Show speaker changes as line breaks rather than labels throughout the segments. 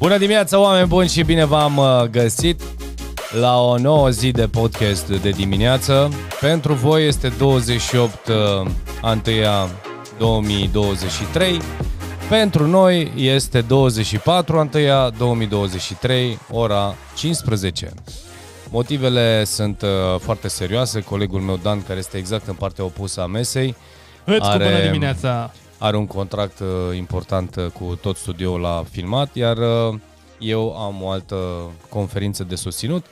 Bună dimineața, oameni buni și bine v-am uh, găsit la o nouă zi de podcast de dimineață. Pentru voi este 28 uh, anteia 2023. Pentru noi este 24 anteia 2023, ora 15. Motivele sunt uh, foarte serioase. Colegul meu Dan, care este exact în partea opusă a mesei,
Îți
Are-
cu bună dimineața!
Are un contract uh, important uh, cu tot studioul la filmat, iar uh, eu am o altă conferință de susținut.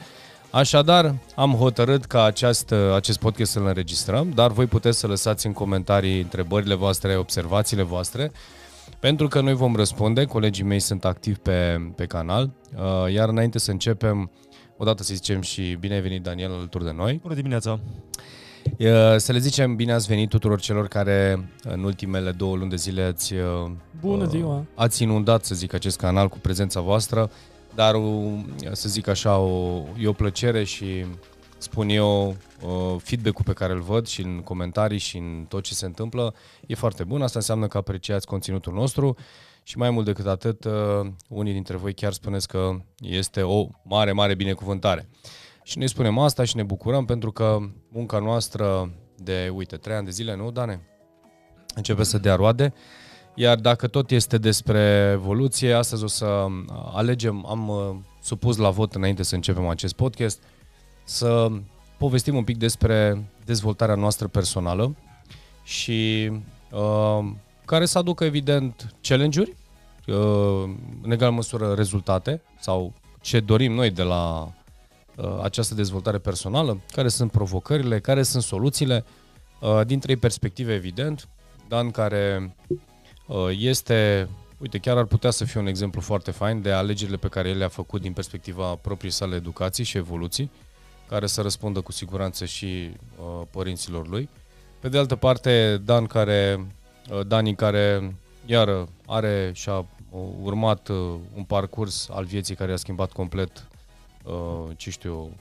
Așadar, am hotărât ca acest, uh, acest podcast să-l înregistrăm, dar voi puteți să lăsați în comentarii întrebările voastre, observațiile voastre, pentru că noi vom răspunde, colegii mei sunt activi pe, pe canal, uh, iar înainte să începem, odată să zicem și bine ai venit Daniel alături de noi.
Bună dimineața!
Uh, Să le zicem bine ați venit tuturor celor care în ultimele două luni de zile ați, uh,
Bună
uh,
ziua!
ați inundat, să zic, acest canal cu prezența voastră, dar, uh, să zic așa, o, e o plăcere și spun eu, uh, feedback-ul pe care îl văd și în comentarii și în tot ce se întâmplă e foarte bun. Asta înseamnă că apreciați conținutul nostru și mai mult decât atât, uh, unii dintre voi chiar spuneți că este o mare, mare binecuvântare. Și noi spunem asta și ne bucurăm pentru că munca noastră de, uite, trei ani de zile, nu, Dane? Începe să dea roade. Iar dacă tot este despre evoluție, astăzi o să alegem, am uh, supus la vot înainte să începem acest podcast, să povestim un pic despre dezvoltarea noastră personală și uh, care să aducă evident challenge-uri, uh, în egală măsură rezultate sau ce dorim noi de la uh, această dezvoltare personală, care sunt provocările, care sunt soluțiile, uh, din trei perspective evident. Dan care uh, este, uite, chiar ar putea să fie un exemplu foarte fain de alegerile pe care el le-a făcut din perspectiva propriei sale educații și evoluții, care să răspundă cu siguranță și uh, părinților lui. Pe de altă parte, Dan care, uh, Dani care, iară, are și-a uh, urmat uh, un parcurs al vieții care a schimbat complet, uh, ce știu eu,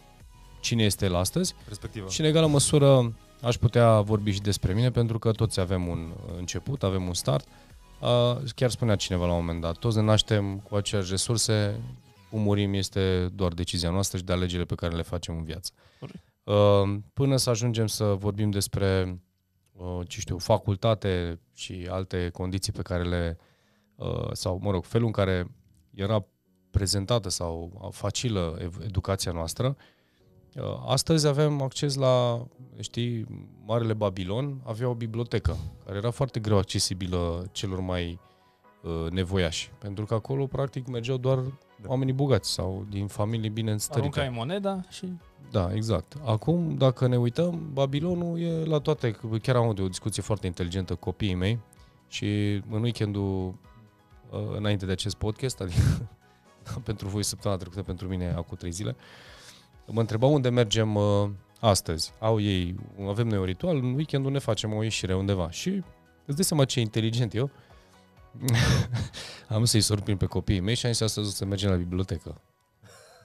cine este el astăzi.
Respectivă.
Și în egală măsură aș putea vorbi și despre mine, pentru că toți avem un început, avem un start. Uh, Chiar spunea cineva la un moment dat, toți ne naștem cu aceleași resurse, cum murim este doar decizia noastră și de alegerile pe care le facem în viață.
Corect.
Uh, Până să ajungem să vorbim despre, uh, ce știu, facultate și alte condiții pe care le, uh, sau, mă rog, felul în care era prezentată sau facilă ev- educația noastră, Uh, Astăzi avem acces la, știi, Marele Babilon avea o bibliotecă care era foarte greu accesibilă celor mai uh, nevoiași, pentru că acolo practic mergeau doar
Da.
oamenii bogați sau din familii bine înstărite.
Aruncai moneda și
Da, exact. Acum, dacă ne uităm, Babilonul e la toate. Chiar am avut o discuție foarte inteligentă cu copiii mei și în weekendul uh, înainte de acest podcast, adică pentru voi săptămâna trecută, pentru mine acum trei zile, mă întrebau unde mergem uh, astăzi. Au ei, avem noi un ritual, în weekendul ne facem o ieșire undeva și îți dai seama ce inteligent eu. am să-i surprind pe copiii mei și am zis astăzi o să mergem la bibliotecă.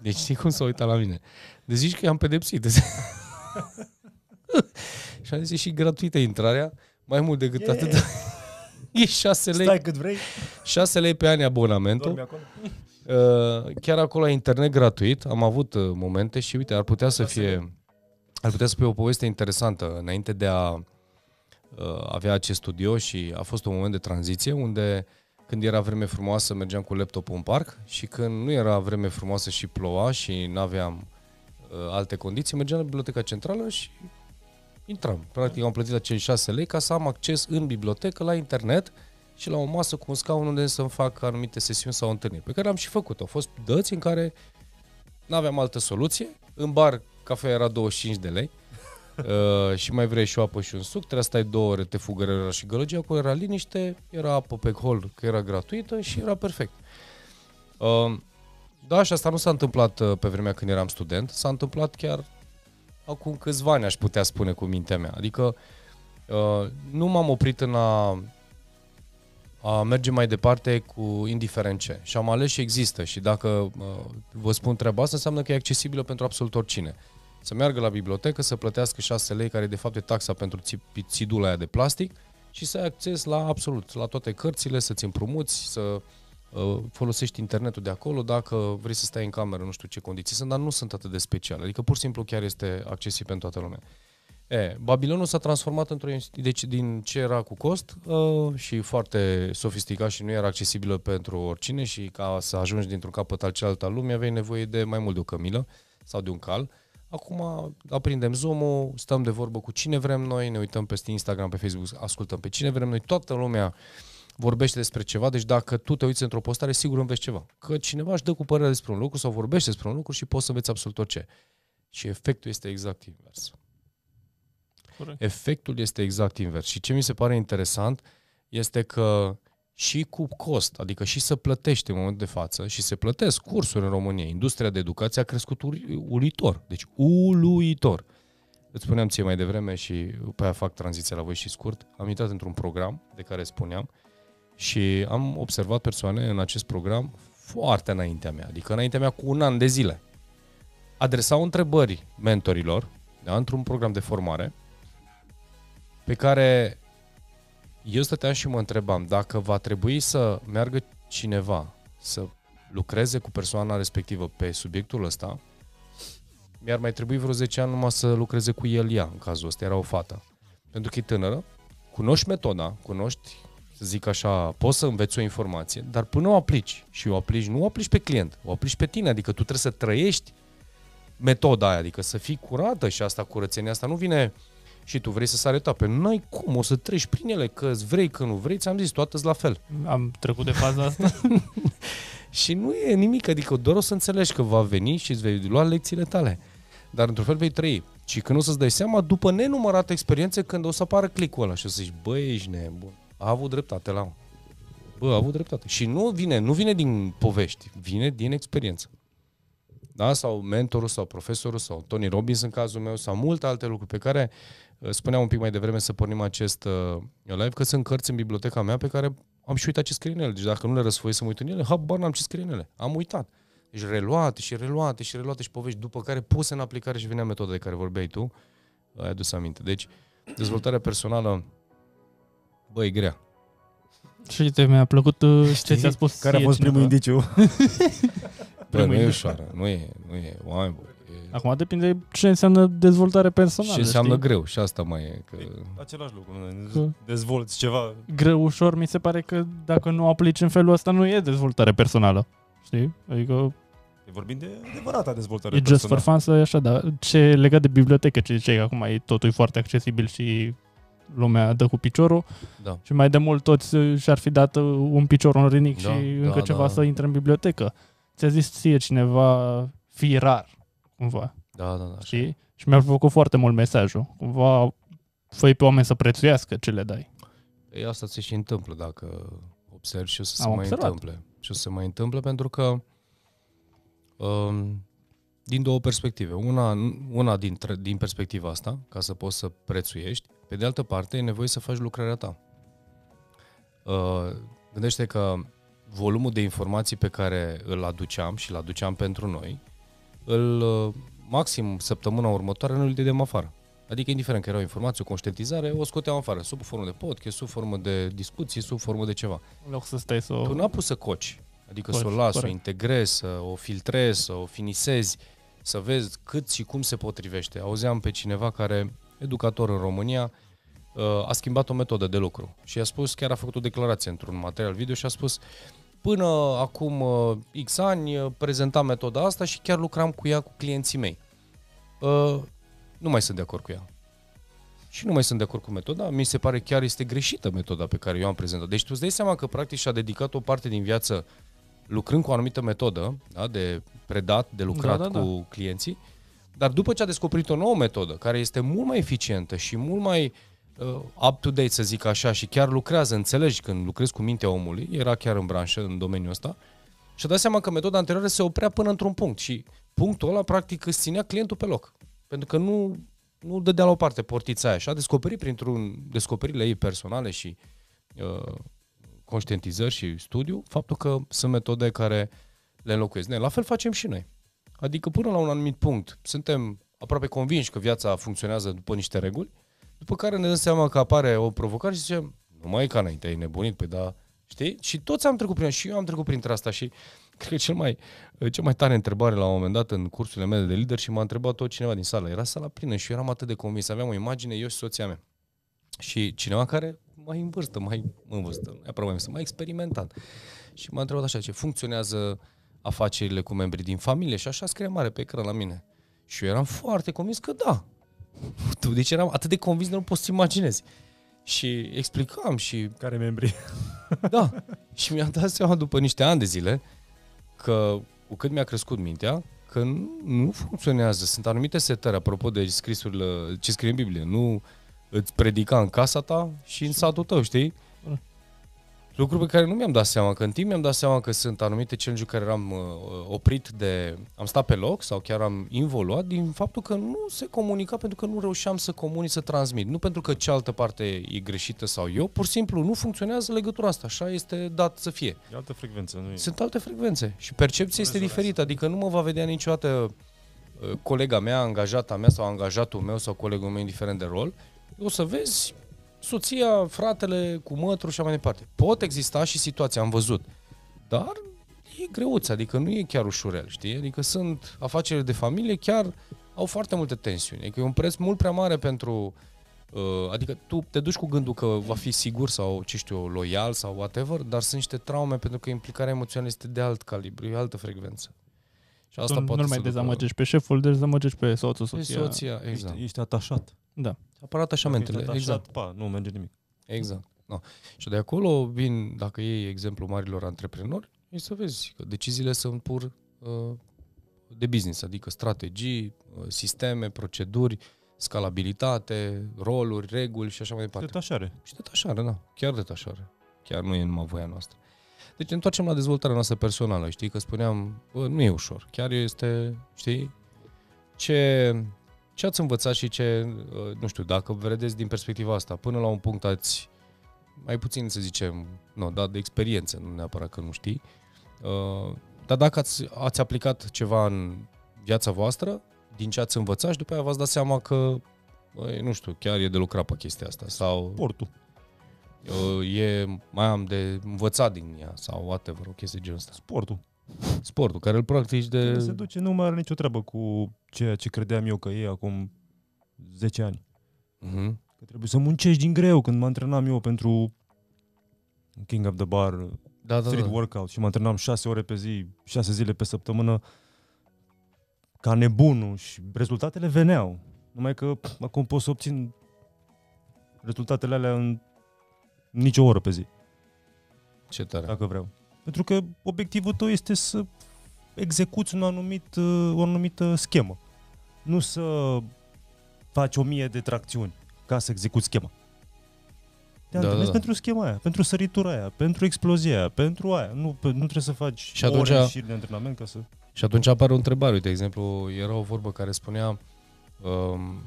Deci știi cum s-a uitat la mine? Deci zici că i-am pedepsit. și am zis, e și gratuită intrarea, mai mult decât
Yeah.
atât. e 6 lei,
Stai cât vrei,
6 lei pe an e abonamentul.
Dormi acolo.
Uh, chiar acolo la internet gratuit, am avut uh, momente și uite, ar putea să fie ar putea să fie o poveste interesantă înainte de a uh, avea acest studio și a fost un moment de tranziție unde când era vreme frumoasă mergeam cu laptopul în parc și când nu era vreme frumoasă și ploua și nu aveam uh, alte condiții, mergeam la biblioteca centrală și intram. Practic am plătit acei 6 lei ca să am acces în bibliotecă la internet și la o masă cu un scaun unde să-mi fac anumite sesiuni sau întâlniri, pe care am și făcut. Au fost dăți în care nu aveam altă soluție. În bar, cafea era 25 de lei uh, și mai vrei și o apă și un suc, trebuia să stai două ore, te fugără și gălăgie, acolo era liniște, era apă pe hol, că era gratuită și era perfect. Uh, da, și asta nu s-a întâmplat uh, pe vremea când eram student, s-a întâmplat chiar acum câțiva ani, aș putea spune cu mintea mea. Adică uh, nu m-am oprit în a a merge mai departe cu indiferent ce. Și am ales și există și dacă uh, vă spun treaba asta, înseamnă că e accesibilă pentru absolut oricine. Să meargă la bibliotecă, să plătească 6 lei, care de fapt e taxa pentru ți- țidula aia de plastic, și să ai acces la absolut, la toate cărțile, să-ți împrumuți, să uh, folosești internetul de acolo, dacă vrei să stai în cameră, nu știu ce condiții sunt, dar nu sunt atât de speciale. Adică pur și simplu chiar este accesibil pentru toată lumea. E, Babilonul s-a transformat într-o deci din ce era cu cost uh, și foarte sofisticat și nu era accesibilă pentru oricine și ca să ajungi dintr-un capăt al celălalt al lumii aveai nevoie de mai mult de o cămilă sau de un cal. Acum aprindem Zoom-ul, stăm de vorbă cu cine vrem noi, ne uităm peste Instagram, pe Facebook, ascultăm pe cine vrem noi, toată lumea vorbește despre ceva, deci dacă tu te uiți într-o postare, sigur înveți ceva. Că cineva își dă cu părerea despre un lucru sau vorbește despre un lucru și poți să înveți absolut orice. Și efectul este exact invers. Corect. Efectul este exact invers. Și ce mi se pare interesant este că și cu cost, adică și să plătești în momentul de față și se plătesc cursuri în România. Industria de educație a crescut uluitor. Deci uluitor. Îți spuneam ție mai devreme și pe aia fac tranziția la voi și scurt. Am intrat într-un program de care spuneam și am observat persoane în acest program foarte înaintea mea, adică înaintea mea cu un an de zile. Adresau întrebări mentorilor, da, într-un program de formare, pe care eu stăteam și mă întrebam dacă va trebui să meargă cineva să lucreze cu persoana respectivă pe subiectul ăsta, mi-ar mai trebui vreo 10 ani numai să lucreze cu el ea, în cazul ăsta, era o fată. Pentru că e tânără, cunoști metoda, cunoști, să zic așa, poți să înveți o informație, dar până o aplici și o aplici, nu o aplici pe client, o aplici pe tine, adică tu trebuie să trăiești metoda aia, adică să fii curată și asta, curățenia asta nu vine și tu vrei să sari etape. Nu ai cum, o să treci prin ele, că vrei, că nu vrei, ți-am zis, toată la fel.
Am trecut de faza asta.
și nu e nimic, adică doar o să înțelegi că va veni și îți vei lua lecțiile tale. Dar într-un fel vei trăi. Și când o să-ți dai seama, după nenumărate experiențe, când o să apară clicul ăla și o să zici, băi, ești nebun. A avut dreptate la Bă, a avut dreptate. Și nu vine, nu vine din povești, vine din experiență da? sau mentorul sau profesorul sau Tony Robbins în cazul meu sau multe alte lucruri pe care uh, spuneam un pic mai devreme să pornim acest uh, live că sunt cărți în biblioteca mea pe care am și uitat ce scrie în ele. Deci dacă nu le răsfoi să mă uit în ele, habar n-am ce scrie în ele. Am uitat. Deci reluate și reluate și reluate și povești după care puse în aplicare și venea metoda de care vorbeai tu. Ai adus aminte. Deci dezvoltarea personală, băi, grea.
Și uite, mi-a plăcut uh, ce ți-a spus
Care a fost primul indiciu?
Bă, nu e ușoară, nu e, nu e, oameni buni. E...
Acum depinde ce înseamnă dezvoltare personală.
Ce înseamnă știi? greu și asta mai e. Că... E
același lucru, că... dezvolți ceva.
Greu, ușor, mi se pare că dacă nu aplici în felul ăsta nu e dezvoltare personală. Știi? Adică
E vorbim de adevărata dezvoltare
E just
personală.
for fun să așa, dar ce legat de bibliotecă, ce ziceai că acum e totul e foarte accesibil și lumea dă cu piciorul
da.
și mai de mult toți și-ar fi dat un picior în rinic da, și încă da, ceva da. să intre în bibliotecă ți-a zis ție cineva, fii rar, cumva.
Da, da, da.
Știi? Și mi-a făcut foarte mult mesajul. Cumva făi pe oameni să prețuiască ce le dai.
Ei, asta se și întâmplă dacă observi și o să Am se observat. mai întâmple. Și o să se mai întâmplă pentru că um, din două perspective. Una, una din, din perspectiva asta, ca să poți să prețuiești, pe de altă parte e nevoie să faci lucrarea ta. Uh, gândește că volumul de informații pe care îl aduceam și îl aduceam pentru noi, îl uh, maxim săptămâna următoare nu îl dădeam afară. Adică indiferent că era o informație, o conștientizare, o scoteam afară, sub formă de podcast, sub formă de discuții, sub formă de ceva.
În loc să stai să o...
Tu n-a pus să coci, adică coci, să o las, să o integrezi, să o filtrezi, să o finisezi, să vezi cât și cum se potrivește. Auzeam pe cineva care, educator în România, uh, a schimbat o metodă de lucru și a spus, chiar a făcut o declarație într-un material video și a spus Până acum uh, X ani uh, prezentam metoda asta și chiar lucram cu ea cu clienții mei. Uh, nu mai sunt de acord cu ea. Și nu mai sunt de acord cu metoda. Mi se pare chiar este greșită metoda pe care eu am prezentat. Deci tu îți dai seama că practic și-a dedicat o parte din viață lucrând cu o anumită metodă, da, de predat, de lucrat da, da, cu da. clienții, dar după ce a descoperit o nouă metodă, care este mult mai eficientă și mult mai uh, uh, up-to-date, să zic așa, și chiar lucrează, înțelegi când lucrezi cu mintea omului, era chiar în branșă, în domeniul ăsta, și a dat seama că metoda anterioară se oprea până într-un punct și punctul ăla practic îți ținea clientul pe loc. Pentru că nu, nu dădea la o parte portița aia și a descoperit printr-un descoperirile ei personale și uh, conștientizări și studiu faptul că sunt metode care le înlocuiesc. Ne, la fel facem și noi. Adică până la un anumit punct suntem aproape convinși că viața funcționează după niște reguli după care ne dăm seama că apare o provocare și zicem, nu mai e ca înainte, e nebunit, păi da, Știi? Și toți am trecut prin și eu am trecut printre asta și cred că cel mai, cel mai tare întrebare la un moment dat în cursurile mele de lider și m-a întrebat tot cineva din sală. Era sala plină și eu eram atât de convins. Aveam o imagine, eu și soția mea. Și cineva care mai în vârstă, mai în vârstă, nu neapărat mai în vârstă, mai experimentat. Și m-a întrebat așa, ce funcționează afacerile cu membrii din familie? Și așa scrie mare pe ecran la mine. Și eu eram foarte convins că da. Tu, deci eram atât de convins de nu poți să imaginezi. Și explicam și...
Care membri?
Da. Și mi-am dat seama după niște ani de zile că cu cât mi-a crescut mintea, că nu, nu funcționează. Sunt anumite setări, apropo de scrisurile, ce scrie în Biblie. Nu îți predica în casa ta și în satul tău, știi? Lucru pe care nu mi-am dat seama, că în timp mi-am dat seama că sunt anumite challenge care eram uh, oprit de... Am stat pe loc sau chiar am involuat din faptul că nu se comunica pentru că nu reușeam să comunic, să transmit. Nu pentru că cealaltă parte e greșită sau eu, pur și simplu nu funcționează legătura asta. Așa este dat să fie.
E altă frecvență. Nu e...
Sunt alte frecvențe și percepția este diferită. Adică nu mă va vedea niciodată uh, colega mea, angajata mea sau angajatul meu sau colegul meu, indiferent de rol. O să vezi soția, fratele, cu mătru și așa mai departe. Pot exista și situații, am văzut. Dar e greuț, adică nu e chiar ușurel, știi? Adică sunt afaceri de familie, chiar au foarte multe tensiuni. Adică e un preț mult prea mare pentru... Uh, adică tu te duci cu gândul că va fi sigur sau, ce știu, loial sau whatever, dar sunt niște traume pentru că implicarea emoțională este de alt calibru, e altă frecvență.
Și asta tu poate nu mai dezamăgești pe șeful, dezamăgești pe soțul, soția.
Pe soția, exact.
Ești, ești atașat.
Da.
Apar atașamentele,
Ești atașat,
exact.
Pa, nu merge nimic.
Exact. No. Și de acolo vin, dacă iei exemplu marilor antreprenori, e să vezi că deciziile sunt pur uh, de business, adică strategii, uh, sisteme, proceduri, scalabilitate, roluri, reguli și așa mai departe.
Detașare.
Și detașare, da. Chiar detașare. Chiar nu e numai voia noastră. Deci ne întoarcem la dezvoltarea noastră personală, știi, că spuneam, bă, nu e ușor. Chiar este, știi, ce, ce ați învățat și ce, uh, nu știu, dacă vedeți din perspectiva asta, până la un punct ați, mai puțin să zicem, nu, dar de experiență, nu neapărat că nu știi, uh, dar dacă ați, ați aplicat ceva în viața voastră, din ce ați învățat și după aia v-ați dat seama că, băi, nu știu, chiar e de lucrat pe chestia asta. Sau
Portul.
uh, e, mai am de învățat din ea sau whatever, o chestie de genul ăsta.
Sportul.
Sportul, care îl practici de...
Care se duce, nu mai are nicio treabă cu ceea ce credeam eu că e acum 10 ani.
Uh-huh.
Că trebuie să muncești din greu când mă antrenam eu pentru King of the Bar,
Da, da,
street
da.
workout și mă antrenam 6 ore pe zi, 6 zile pe săptămână ca nebunul și rezultatele veneau. Numai că acum pot să obțin rezultatele alea în nicio oră pe zi,
Ce tare.
dacă vreau. Pentru că obiectivul tău este să execuți un anumit, uh, o anumită schemă. Nu să faci o mie de tracțiuni ca să execuți schema. Te
Da,
antrenezi
da, da.
pentru schema aia, pentru săritura aia, pentru explozia aia, pentru aia. Nu, pe- nu trebuie să faci
Și atunci-
ore și de antrenament ca să...
Și atunci apare o întrebare. Uite, de exemplu, era o vorbă care spunea um,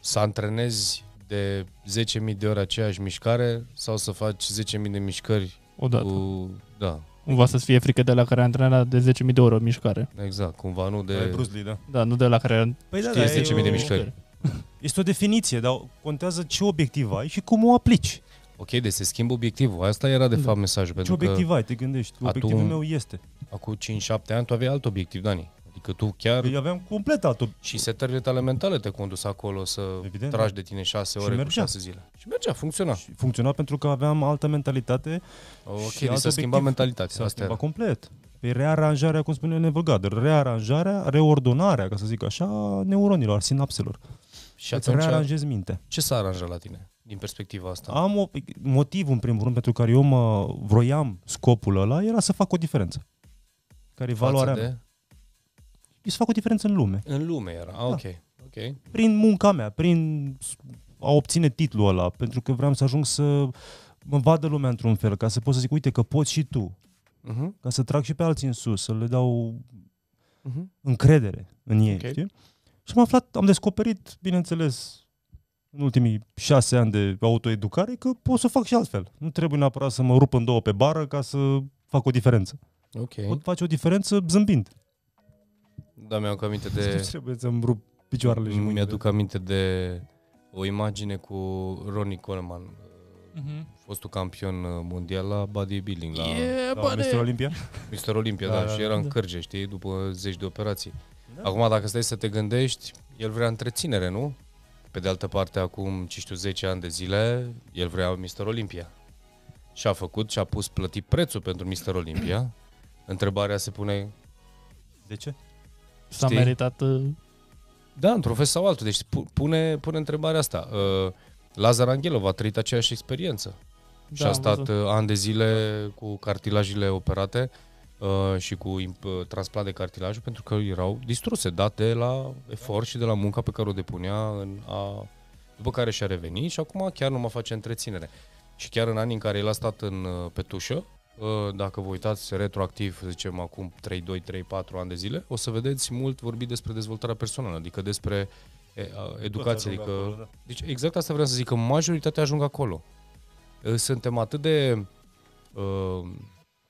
să antrenezi de 10.000 de ore aceeași mișcare sau să faci 10.000 de mișcări
Odată.
cu... Da,
Cumva să-ți fie frică de la care a antrenat de 10.000 de ore o mișcare.
exact. Cumva nu
De...
de...
Bruce Lee, da.
Da, nu de la care...
Păi da,
Știi,
da,
este
e
10.000 de
o-
mișcări.
Este o definiție, dar contează ce obiectiv ai și cum o aplici.
Ok, deci se schimbă obiectivul. Asta era de
Da.
fapt mesajul.
Ce
Pentru
obiectiv
că
ai, te gândești. Obiectivul
atunci-
meu este.
acum 5-7 ani tu aveai alt obiectiv, Dani. Adică tu chiar...
Eu aveam complet alt obiectiv.
Și setările tale mentale te condus acolo să
Evident,
tragi
da.
de tine 6
Și
ore cu
mergea.
6 zile. Și mergea, funcționa.
Și funcționa pentru că aveam altă mentalitate.
Ok,
și
deci
alt
s-a schimbat
obiectiv.
mentalitatea.
S-a
Asta
schimbat
era.
complet. Pe rearanjarea, cum spune Nevăgadă, rearanjarea, reordonarea, ca să zic așa, a neuronilor, a sinapselor.
Și
Îți
atunci,
rearanjezi mintea.
ce s-a aranjat la tine din perspectiva asta?
Am o, motivul, în primul rând, pentru care eu mă vroiam scopul ăla, era să fac o diferență. Care e
Față
valoarea mea.
De...
E să fac o diferență în lume.
În lume era. Ah, ok. Ok.
Prin munca mea, prin a obține titlul ăla, pentru că vreau să ajung să mă vadă lumea într-un fel, ca să pot să zic, uite că poți și tu,
Uh-huh.
ca să trag și pe alții în sus, să le dau
Uh-huh.
încredere în ei,
Ok.
okay. știi? Și am aflat, am descoperit, bineînțeles, în ultimii șase ani de autoeducare, că pot să fac și altfel. Nu trebuie neapărat să mă rup în două pe bară ca să fac o diferență.
Ok.
Pot face o diferență zâmbind.
Da, mi-am aminte
De...
de...
trebuie să-mi rup picioarele și mâinile.
Mi-aduc aminte de o imagine cu Ronnie Coleman, uh-huh. fostul campion uh, mondial la bodybuilding, la,
Yeah,
La
buddy!
Mr. Olympia?
Mr. Olympia, da,
Da,
da,
da,
și era în
da.
cărge, știi, după zeci de operații.
Da.
Acum, dacă stai să te gândești, el vrea întreținere, nu? Pe de altă parte, acum, ce știu, 10 ani de zile, el vrea Mr. Olympia. Și a făcut și a pus plătit prețul pentru Mr. Olympia. Întrebarea se pune,
De ce?
S-a
Știi?
meritat... uh,
da, într-un fel sau altul. Deci pu- pune, pune întrebarea asta. Uh, Lazar Anghelov a trăit aceeași experiență.
Da,
și a
am
stat
văzut.
uh, ani de zile cu cartilajele operate uh, și cu imp- uh, transplant de cartilaj pentru că erau distruse, date la efort și de la munca pe care o depunea în a... după care și-a revenit și acum chiar nu mă face întreținere. Și chiar în anii în care el a stat în, uh, pe tușă, uh, dacă vă uitați retroactiv, să zicem acum 3, 2, 3, 4 ani de zile, o să vedeți mult vorbit despre dezvoltarea personală, adică despre e, a, educație,
Toți
adică
ajung acolo, da.
deci exact asta vreau să zic, că majoritatea ajung acolo. Uh, Suntem atât de... Uh,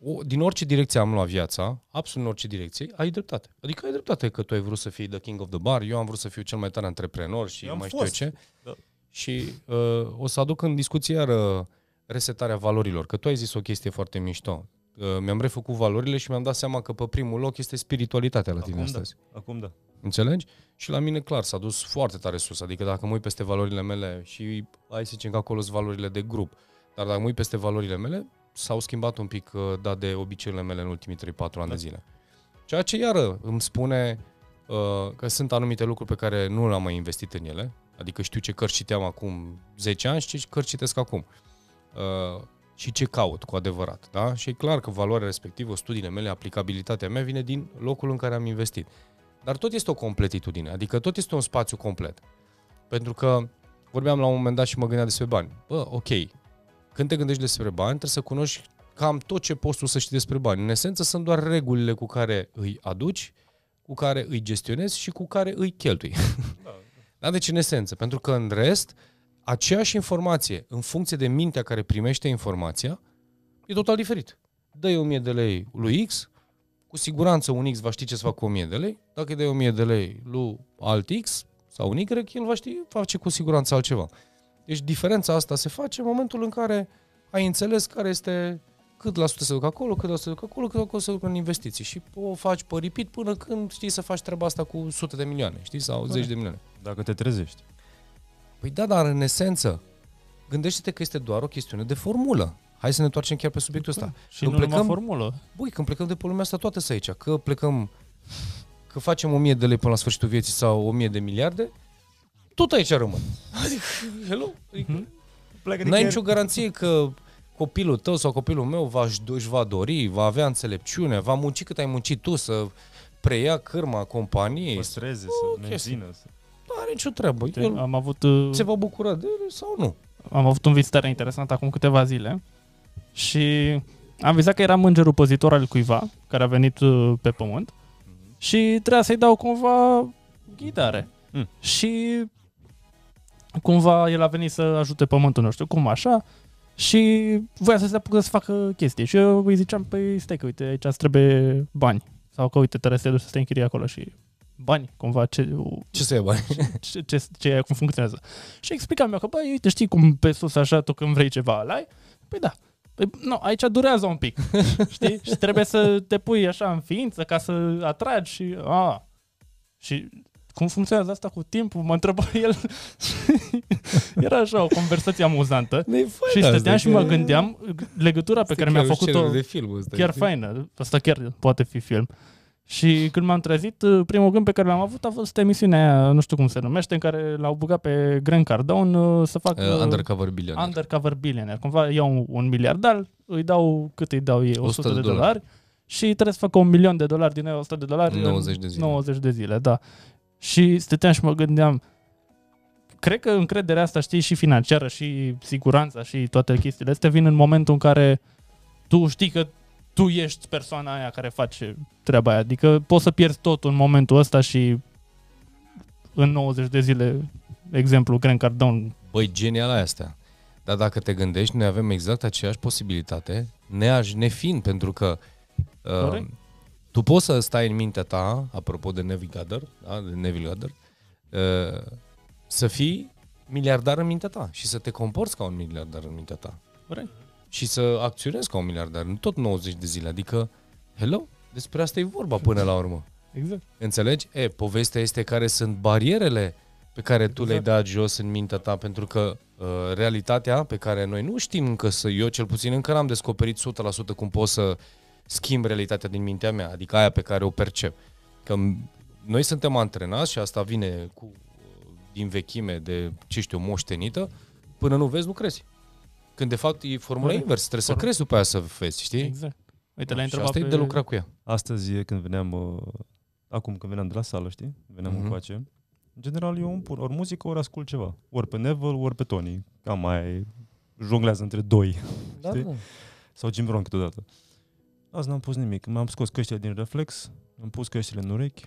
o, din orice direcție am luat viața, absolut în orice direcție, ai dreptate. Adică ai dreptate că tu ai vrut să fii the king of the bar, eu am vrut să fiu cel mai tare antreprenor și
Eu am
mai
fost.
știu eu ce.
Da.
Și uh, o să aduc în discuție iar uh, resetarea valorilor, că tu ai zis o chestie foarte mișto. Uh, mi-am refăcut valorile și mi-am dat seama că pe primul loc este spiritualitatea la tine
Acum da.
astăzi.
Acum da.
Înțelegi? Și la mine, clar, s-a dus foarte tare sus. Adică dacă mă uit peste valorile mele și hai să zicem că acolo sunt valorile de grup, dar dacă mă uit peste valorile mele, s-au schimbat un pic uh, dat de obiceiurile mele în ultimii 3-4 ani
Da.
de zile. Ceea ce iară îmi spune uh, că sunt anumite lucruri pe care nu le-am mai investit în ele. Adică știu ce cărți citeam acum 10 ani și ce cărți citesc acum. Uh, și ce caut cu adevărat. Da? Și e clar că valoarea respectivă, studiile mele, aplicabilitatea mea vine din locul în care am investit. Dar tot este o completitudine, adică tot este un spațiu complet. Pentru că vorbeam la un moment dat și mă gândeam despre bani. Bă, ok, când te gândești despre bani, trebuie să cunoști cam tot ce poți tu să știi despre bani. În esență sunt doar regulile cu care îi aduci, cu care îi gestionezi și cu care îi cheltui. Da, deci în esență, pentru că în rest, aceeași informație, în funcție de mintea care primește informația, e total diferit. Dă-i 1000 de lei lui X, cu siguranță un X va ști ce să facă cu 1000 de lei. Dacă îi dai 1000 de lei lui alt X sau un Y, el va ști, face cu siguranță altceva. Deci diferența asta se face în momentul în care ai înțeles care este cât la sută se duc acolo, cât la sută se duc acolo, cât acolo se duc în investiții. Și o faci pe repeat până când știi să faci treaba asta cu sute de milioane, știi, sau zeci de milioane.
Dacă te trezești.
Păi da, dar în esență, gândește-te că este doar o chestiune de formulă. Hai să ne întoarcem chiar pe subiectul ăsta.
Și
Când
nu numai
plecăm-
formulă.
Băi, când plecăm de pe lumea asta, toate sunt aici. Că plecăm, că facem 1000 de lei până la sfârșitul vieții sau 1000 de miliarde, tot aici rămân. Adică, hello? Adică,
Mhm.
Pleacă
N-ai nicio garanție că copilul tău sau copilul meu va, își va dori, va avea înțelepciune, va munci cât ai muncit tu să preia cârma companiei.
Păstreze,
O
să
chestie.
mențină. Să...
Nu are nicio treabă. El
Am avut, uh,
se va bucura de ele sau nu.
am avut un vis tare interesant acum câteva zile și am vizat că era îngerul păzitor al cuiva care a venit uh, pe pământ și trebuia să-i dau cumva ghidare.
Mm.
Și cumva el a venit să ajute pământul, nu știu cum așa, și voia să se apucă să facă chestii. Și eu îi ziceam, păi stai că uite, aici îți trebuie bani. Sau că uite, trebuie să te duci să te închirii acolo și bani, cumva, ce,
Ce să ia bani?
ce, ce, ce e, cum funcționează. Și explicam eu că, băi, uite, știi cum pe sus așa, tu când vrei ceva, ăla ai? Păi da. Păi, nu, aici durează un pic, știi? Și trebuie să te pui așa în ființă ca să atragi și... A, și cum funcționează asta cu timpul? Mă întreba el. Era așa o conversație amuzantă. și stăteam și mă gândeam legătura pe care mi-a făcut-o
de film ăsta,
chiar
știi?
faină. Asta chiar poate fi film. Și când m-am trezit, uh, primul gând pe care l-am avut a fost emisiunea aia, nu știu cum se numește, în care l-au băgat pe Grant Cardone uh, să facă
Uh, undercover Billionaire.
undercover billionaire. Cumva iau un, un miliardar, îi dau, cât îi dau ei? 100, de, dolari. și trebuie să facă un milion de dolari din aia 100 de dolari
În 90 de zile.
90 de zile, da. Și stăteam și mă gândeam, cred că încrederea asta, știi, și financiară, și siguranța, și toate chestiile astea vin în momentul în care tu știi că tu ești persoana aia care face treaba aia. Adică poți să pierzi totul în momentul ăsta și în 90 de zile, exemplu, Grant Cardone,
Băi, genial astea. Dar dacă te gândești, noi avem exact aceeași posibilitate, neaj, nefiind, pentru că uh,
Corect.
tu poți să stai în mintea ta, apropo de Neville Goddard, da, de Neville Goddard, uh, să fii miliardar în mintea ta și să te comporți ca un miliardar în mintea ta.
Corect.
Și să acționezi ca un miliardar în tot 90 de zile. Adică, hello, despre asta e vorba până la urmă.
Exact.
Înțelegi? E, povestea este care sunt barierele pe care tu le-ai
Exact.
dat jos în mintea ta, pentru că uh, realitatea pe care noi nu știm încă să, eu cel puțin încă n-am descoperit 100% cum pot să schimb realitatea din mintea mea, adică aia pe care o percep. Că m- noi suntem antrenați și asta vine cu uh, din vechime de, ce știu, moștenită, până nu vezi, nu crezi. Când de fapt e formula
Corect.
invers, trebuie să
Corect.
crezi după aia să vezi, știi?
Exact. Uite, l-ai
și
întrebat
asta
pe...
e de lucrat cu ea.
Astăzi, când veneam, uh, acum când veneam de la sală, știi? Veneam
Mhm.
mm-hmm. încoace. În general, eu îmi pun ori muzică, ori ascult ceva. Ori pe Neville, ori pe Tony. Cam mai jonglează între doi.
Da,
Știi?
da.
Sau Jim Rohn câteodată. Azi n-am pus nimic. M-am scos căștile din reflex, am pus căștile în urechi.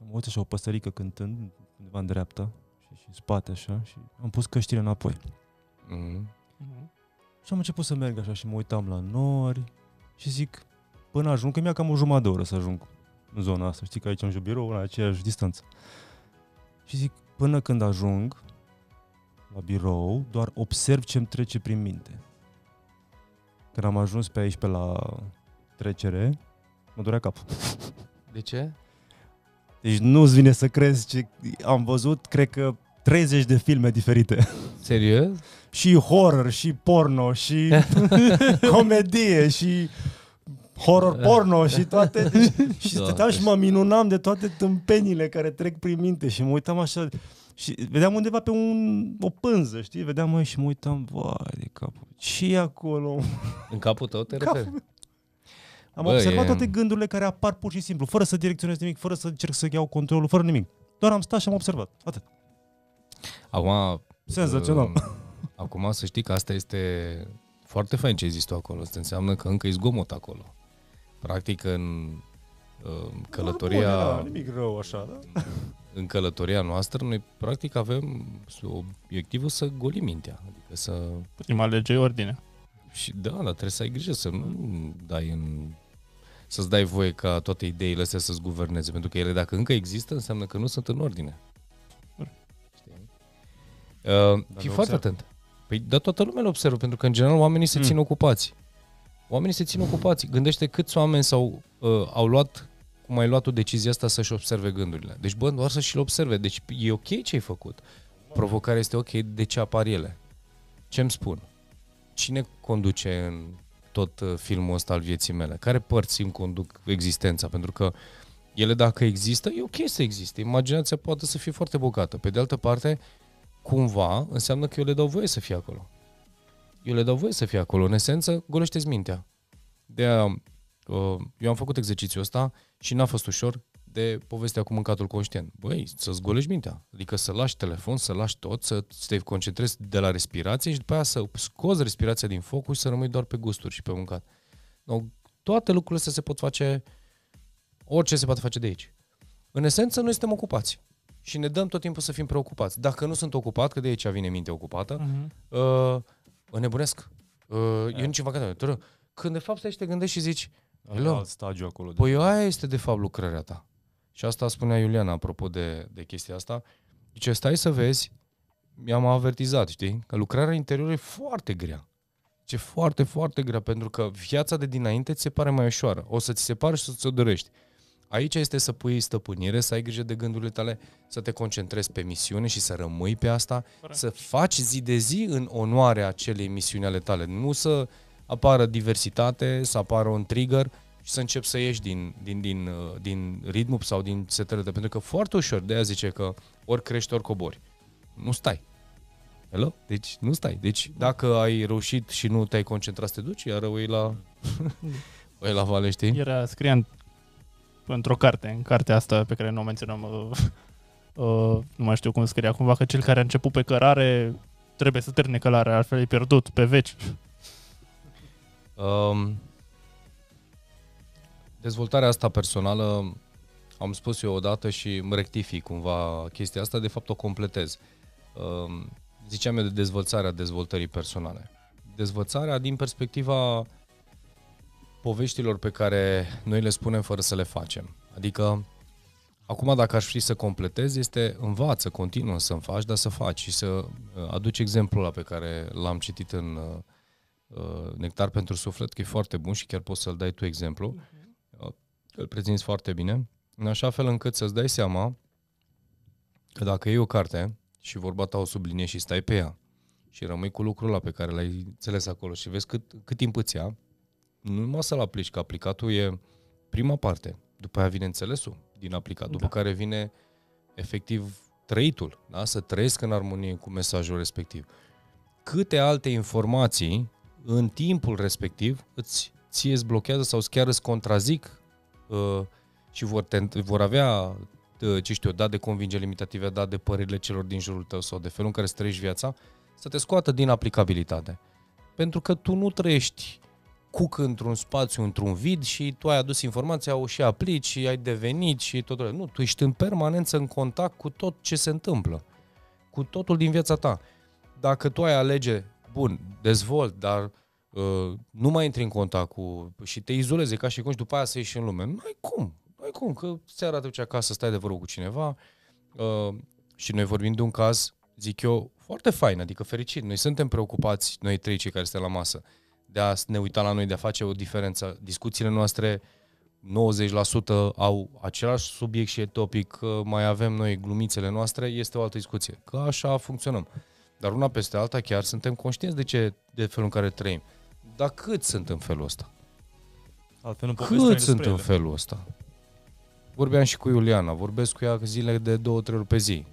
Am auzit așa o păsărică cântând undeva în dreapta și, și în spate așa și am pus căștile înapoi.
Mhm.
Mhm.
Și am început să merg așa și mă uitam la nori și zic, până ajung, că mi-a cam o jumătate de oră să ajung în zona asta. Știi că aici am și birou la aceeași distanță. Și zic, până când ajung la birou, doar observ ce-mi trece prin minte. Când am ajuns pe aici, pe la trecere, mă durea capul.
De ce?
Deci nu-ți vine să crezi ce am văzut, cred că 30 de filme diferite.
Serios?
Și horror, și porno, și comedie, și horror porno și toate. Deci, și
Doamne.
stăteam și mă minunam de toate tâmpenile care trec prin minte și mă uitam așa și vedeam undeva pe un, o pânză, știi? Vedeam măi și mă uitam, vai de capul, ce e acolo?
În capul tău te
Capul
referi?
Am
Bă,
observat
e-
toate gândurile care apar pur și simplu, fără să direcționez nimic, fără să încerc să iau controlul, fără nimic. Doar am stat și am observat. Atât.
Acum,
Senzațional.
uh, acum să știi că asta este foarte fain ce ai zis tu acolo. Asta înseamnă că încă e zgomot acolo. Practic în uh, călătoria,
Bun, era nimic rău așa, da?
în călătoria noastră, noi practic avem obiectivul să golim mintea. Adică să...
Prima lege e ordine.
Și da, dar trebuie să ai grijă să nu dai în să-ți dai voie ca toate ideile astea să-ți guverneze, pentru că ele dacă încă există, înseamnă că nu sunt în ordine. Știi? Uh, fii
le
foarte
observ.
atent. Păi, dar toată lumea le observă, pentru că în general oamenii se
Mm.
țin ocupați. Oamenii se țin ocupați. Gândește câți oameni s-au, uh, au luat, cum ai luat tu decizia asta să-și observe gândurile. Deci, bă, doar să și le observe. Deci e ok ce ai făcut. Provocarea este ok, de ce apar ele? Ce-mi spun? Cine conduce în tot uh, filmul ăsta al vieții mele? Care părți îmi conduc existența? Pentru că ele dacă există, e ok să existe. Imaginația poate să fie foarte bogată. Pe de altă parte, cumva înseamnă că eu le dau voie să fie acolo. Eu le dau voie să fie acolo. În esență, golește mintea. De aia, uh, eu am făcut exercițiul ăsta și n-a fost ușor de povestea cu mâncatul conștient. Băi, să-ți golești mintea. Adică să lași telefon, să lași tot, să te concentrezi de la respirație și după aia să scoți respirația din focus și să rămâi doar pe gusturi și pe mâncat. No, toate lucrurile astea se pot face, orice se poate face de aici. În esență, noi suntem ocupați și ne dăm tot timpul să fim preocupați. Dacă nu sunt ocupat, că de aici vine mintea ocupată,
Mhm.
uh, înnebunesc. Uh, eu nici în vacanță. Când de fapt stai și te gândești și zici, Hello.
E alt stagiu acolo.
Păi aia este de fapt lucrarea ta. Și asta spunea Iuliana apropo de, de chestia asta. Zice, stai să vezi, mi-am avertizat, știi, că lucrarea interioră e foarte grea. Ce foarte, foarte grea, pentru că viața de dinainte ți se pare mai ușoară. O să ți se pare și să ți-o dorești. Aici este să pui stăpânire, să ai grijă de gândurile tale, să te concentrezi pe misiune și să rămâi pe asta,
Corect.
să faci zi de zi în onoarea acelei misiuni ale tale. Nu să apară diversitate, să apară un trigger și să începi să ieși din, din, din, uh, din ritmul sau din setele tale. Pentru că foarte ușor, de aia zice că ori crești, ori cobori. Nu stai. Hello? Deci nu stai. Deci dacă ai reușit și nu te-ai concentrat să te duci, iar o iei la, o iei la vale, știi?
Era scrian într-o carte, în cartea asta pe care nu o menționăm, uh, uh, nu mai știu cum scria, cumva că cel care a început pe cărare trebuie să termine călarea, altfel e pierdut pe veci.
Um, dezvoltarea asta personală, am spus eu odată și îmi rectific cumva chestia asta, de fapt o completez. Um, ziceam eu de dezvoltarea dezvoltării personale. Dezvoltarea din perspectiva poveștilor pe care noi le spunem fără să le facem. Adică Acum, dacă aș fi să completez, este învață, continuă să faci, dar să faci și să uh, aduci exemplul ăla pe care l-am citit în uh, uh, Nectar pentru Suflet, că e foarte bun și chiar poți să-l dai tu exemplu. Uh, îl prezinți foarte bine, în așa fel încât să-ți dai seama că dacă iei o carte și vorba ta o sublinie și stai pe ea și rămâi cu lucrul ăla pe care l-ai înțeles acolo și vezi cât, cât timp îți ia, nu numai să-l aplici, că aplicatul e prima parte, după aia vine înțelesul din aplicat, după
Da.
care vine efectiv trăitul, da? să trăiesc în armonie cu mesajul respectiv. Câte alte informații în timpul respectiv îți ție îți blochează sau chiar îți contrazic uh, și vor, te, vor avea, uh, ce știu eu, dat de convingeri limitative, dat de părerile celor din jurul tău sau de felul în care îți trăiești viața, să te scoată din aplicabilitate. Pentru că tu nu trăiești cuc într-un spațiu, într-un vid și tu ai adus informația, o și aplici și ai devenit și tot. Nu, tu ești în permanență în contact cu tot ce se întâmplă. Cu totul din viața ta. Dacă tu ai alege, bun, dezvolt, dar uh, nu mai intri în contact cu și te izolezi ca și cum și după aia să ieși în lume. Nu ai cum. Nu ai cum, că seara te duci acasă, stai de vorbă cu cineva uh, și noi vorbim de un caz, zic eu, foarte fain, adică fericit. Noi suntem preocupați, noi trei cei care suntem la masă, de a ne uita la noi, de a face o diferență. Discuțiile noastre 90% au același subiect și topic, că mai avem noi glumițele noastre, este o altă discuție. Că așa funcționăm. Dar una peste alta chiar suntem conștienți de, ce, de felul în care trăim. Dar cât sunt în felul ăsta?
Altfel nu povesteai
Cât
despre
sunt în
ele.
felul ăsta? Vorbeam și cu Iuliana, vorbesc cu ea zile de două, trei ori pe zi.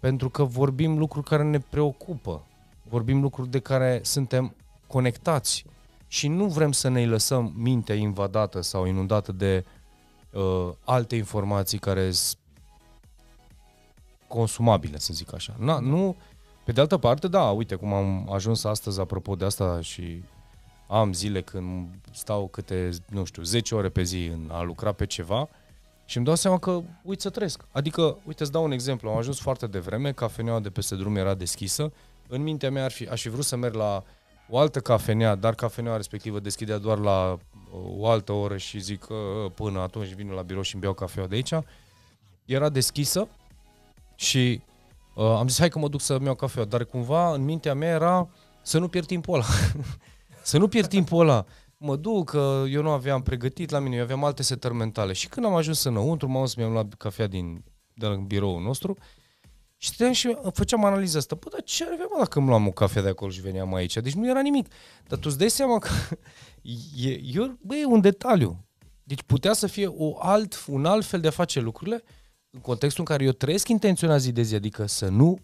Pentru că vorbim lucruri care ne preocupă. Vorbim lucruri de care suntem conectați. Și nu vrem să ne lăsăm mintea invadată sau inundată de uh, alte informații care sunt consumabile, să zic așa. Na, nu, pe de altă parte, da, uite cum am ajuns astăzi apropo de asta și am zile când stau câte, nu știu, 10 ore pe zi în a lucra pe ceva și îmi dau seama că uit să trăiesc. Adică, uite, îți dau un exemplu. Am ajuns foarte devreme, cafeneaua de peste drum era deschisă. În mintea mea ar fi, aș fi vrut să merg la o altă cafenea, dar cafeneaua respectivă deschidea doar la uh, o altă oră și zic că uh, până atunci vin la birou și îmi beau cafeaua de aici. Era deschisă și uh, am zis hai că mă duc să-mi iau cafea, dar cumva în mintea mea era să nu pierd timpul ăla. să nu pierd timpul ăla. Mă duc, că eu nu aveam pregătit la mine, eu aveam alte setări mentale. Și când am ajuns înăuntru, m-am dus, mi-am luat cafea din de la biroul nostru și stăteam și făceam analiza asta. Bă, dar ce ar avea mă dacă îmi luam o cafea de acolo și veneam aici? Deci nu era nimic. Dar tu îți dai seama că e, e, bă, e un detaliu. Deci putea să fie o alt, un alt fel de a face lucrurile în contextul în care eu trăiesc intenționat zi de zi, adică să nu